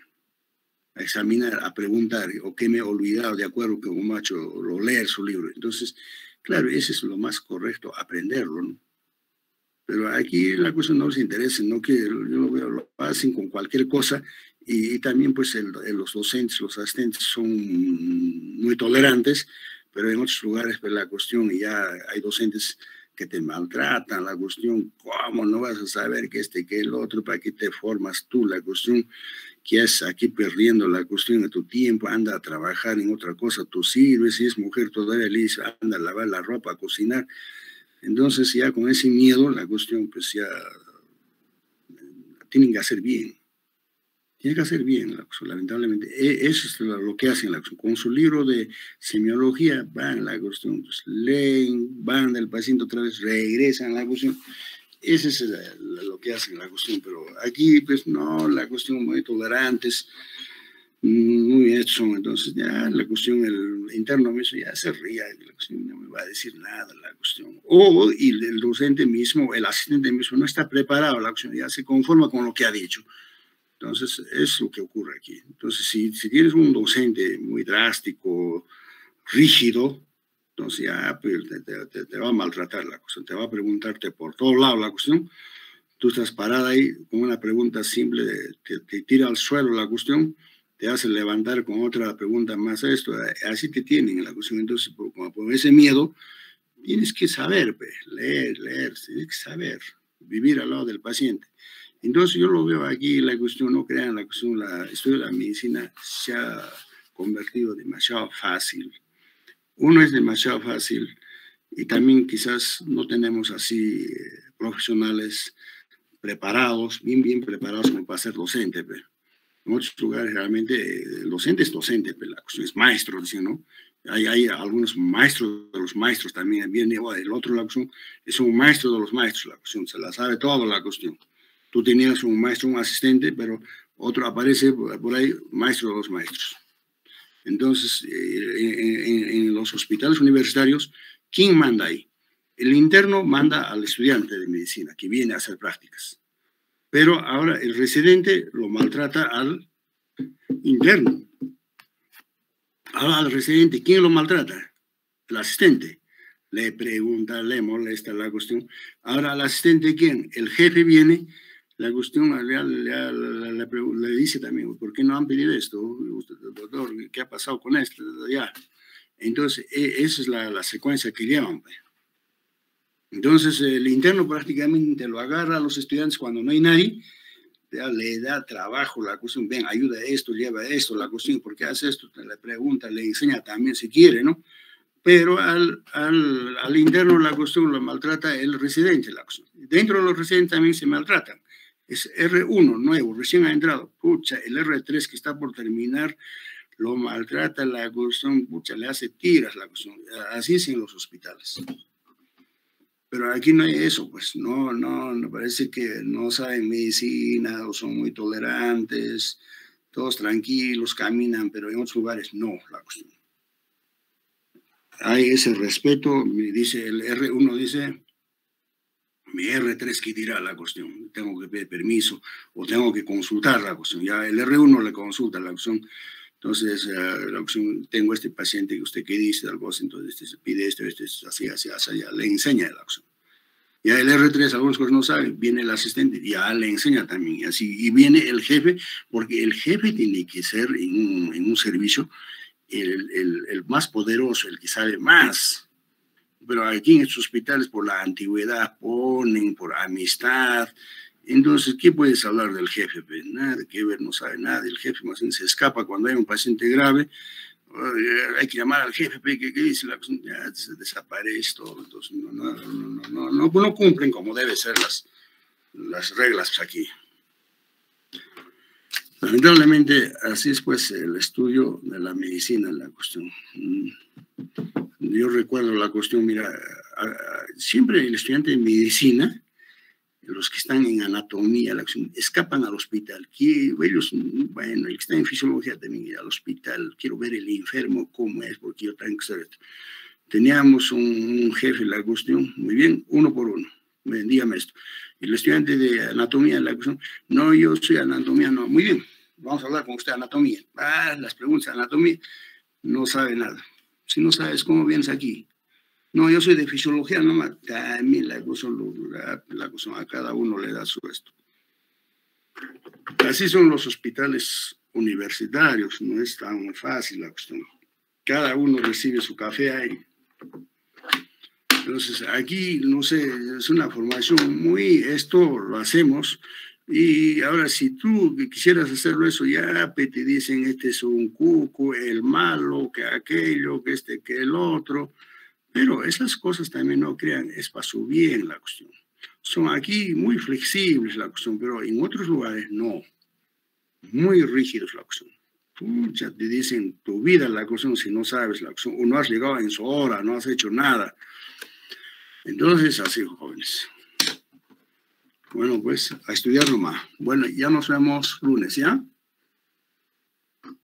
a examinar, a preguntar, o qué me he olvidado, de acuerdo que un macho lo lee su libro. Entonces, claro, ese es lo más correcto, aprenderlo. Pero aquí la cuestión no les interesa, no que lo lo hacen con cualquier cosa y, también pues los docentes, los asistentes son muy tolerantes pero en otros lugares pues la cuestión ya hay docentes que te maltratan, la cuestión, ¿cómo no vas a saber que este, que el otro, para qué te formas tú? La cuestión que es aquí perdiendo la cuestión de tu tiempo, anda a trabajar en otra cosa, tú sirves, si es mujer todavía le dice, anda a lavar la ropa, a cocinar. Entonces ya con ese miedo, la cuestión pues ya tienen que hacer bien. Tiene que hacer bien la lamentablemente. E, eso es lo que hacen la Con su libro de semiología van la cuestión, pues, leen, van del paciente otra vez, regresan a la cuestión. Eso es lo que hacen la cuestión, pero aquí pues no, la cuestión muy tolerantes, mm, muy bien son, entonces ya la cuestión, el interno mismo ya se ría, la cuestión no me va a decir nada, la cuestión. O y el docente mismo, el asistente mismo no está preparado, la cuestión ya se conforma con lo que ha dicho. Entonces, es lo que ocurre aquí. Entonces, si, si tienes un docente muy drástico, rígido, entonces ya pues, te, te, va a maltratar la cuestión, te va a preguntarte por todos lados la cuestión. Tú estás parada ahí con una pregunta simple, te, te tira al suelo la cuestión, te hace levantar con otra pregunta más esto, así te tienen en la cuestión. Entonces, por, por ese miedo, tienes que saber, leer, leer, tienes que saber, vivir al lado del paciente. Entonces yo lo veo aquí, la cuestión, no crean, la cuestión, la estudio de la medicina se ha convertido demasiado fácil. Uno es demasiado fácil y también quizás no tenemos así eh, profesionales preparados, bien, bien preparados como para ser docente. Pero en otros lugares realmente el docente es docente, pero la cuestión es maestro, ¿no? Hay, hay, algunos maestros de los maestros también, viene el otro la cuestión, es un maestro de los maestros, la cuestión, se la sabe toda la cuestión. Tú tenías un maestro, un asistente, pero otro aparece por ahí, maestro de los maestros. Entonces, eh, en, los hospitales universitarios, ¿quién manda ahí? El interno manda al estudiante de medicina que viene a hacer prácticas. Pero ahora el residente lo maltrata al interno. Ahora al residente, ¿quién lo maltrata? El asistente. Le pregunta, le molesta la cuestión. Ahora al asistente, ¿quién? El jefe viene la cuestión le, dice también, ¿por qué no han pedido esto? Doctor, ¿qué ha pasado con esto? Ya. Entonces, e, esa es la, secuencia que llevan. Pues. Entonces, el interno prácticamente lo agarra a los estudiantes cuando no hay nadie, le da trabajo, la cuestión, ven, ayuda a esto, lleva esto, la cuestión, ¿por qué hace esto? Le pregunta, le enseña también si quiere, ¿no? Pero al, al, al interno la cuestión lo maltrata el residente, la cuestión. Dentro de los residentes también se maltratan es R1 nuevo, recién ha entrado. Pucha, el R3 que está por terminar lo maltrata la cuestión, pucha, le hace tiras la cuestión. Así es en los hospitales. Pero aquí no hay eso, pues no, no, me parece que no saben medicina o son muy tolerantes, todos tranquilos, caminan, pero en otros lugares no, la cuestión. Hay ese respeto, dice el R1, dice, mi R3 que dirá la cuestión, tengo que pedir permiso o tengo que consultar la cuestión. Ya el R1 le consulta la cuestión. Entonces, eh, la cuestión, tengo este paciente que usted qué dice, algo así, entonces este se pide esto, este, así, así, así, ya le enseña la cuestión. Ya el R3, algunas cosas no sabe, viene el asistente, ya le enseña también, así, y viene el jefe, porque el jefe tiene que ser en un, en un servicio el, el, el más poderoso, el que sabe más, pero aquí en estos hospitales por la antigüedad ponen, por amistad. Entonces, ¿qué puedes hablar del jefe? Pues nada que ver, no sabe nada. El jefe más bien se escapa cuando hay un paciente grave. hay que llamar al jefe, pues, ¿qué, dice? La, ya se desaparece todo. Entonces, no, no, no, no, no, cumplen como deben ser las, las reglas aquí. Lamentablemente, así es pues el estudio de la medicina, la cuestión. Mm. Yo recuerdo la cuestión, mira, siempre el estudiante de medicina, los que están en anatomía, la cuestión, escapan al hospital. Ellos, bueno, el que está en fisiología también al hospital, quiero ver el enfermo cómo es, porque yo tengo que saber. Teníamos un, jefe, la cuestión, muy bien, uno por uno. Dígame esto el estudiante de anatomía, la cuestión, no, yo soy anatomía, no, muy bien, vamos a hablar con usted anatomía. Ah, las preguntas de anatomía, no sabe nada. Si no sabes cómo vienes aquí. No, yo soy de fisiología nomás. También la cuestión, la cuestión a cada uno le da su esto. Así son los hospitales universitarios, no es tan fácil la cuestión. Cada uno recibe su café ahí. Entonces, aquí, no sé, es una formación muy, esto lo hacemos, y ahora si tú quisieras hacerlo eso, ya te dicen, este es un cuco, el malo, que aquello, que este, que el otro, pero esas cosas también no crean, es para su bien la cuestión. Son aquí muy flexibles la cuestión, pero en otros lugares no, muy rígidos la cuestión. Pucha, te dicen tu vida la cuestión si no sabes la cuestión, o no has llegado en su hora, no has hecho nada. Entonces, así, jóvenes. Bueno, pues a estudiar nomás. Bueno, ya nos vemos lunes, ¿ya?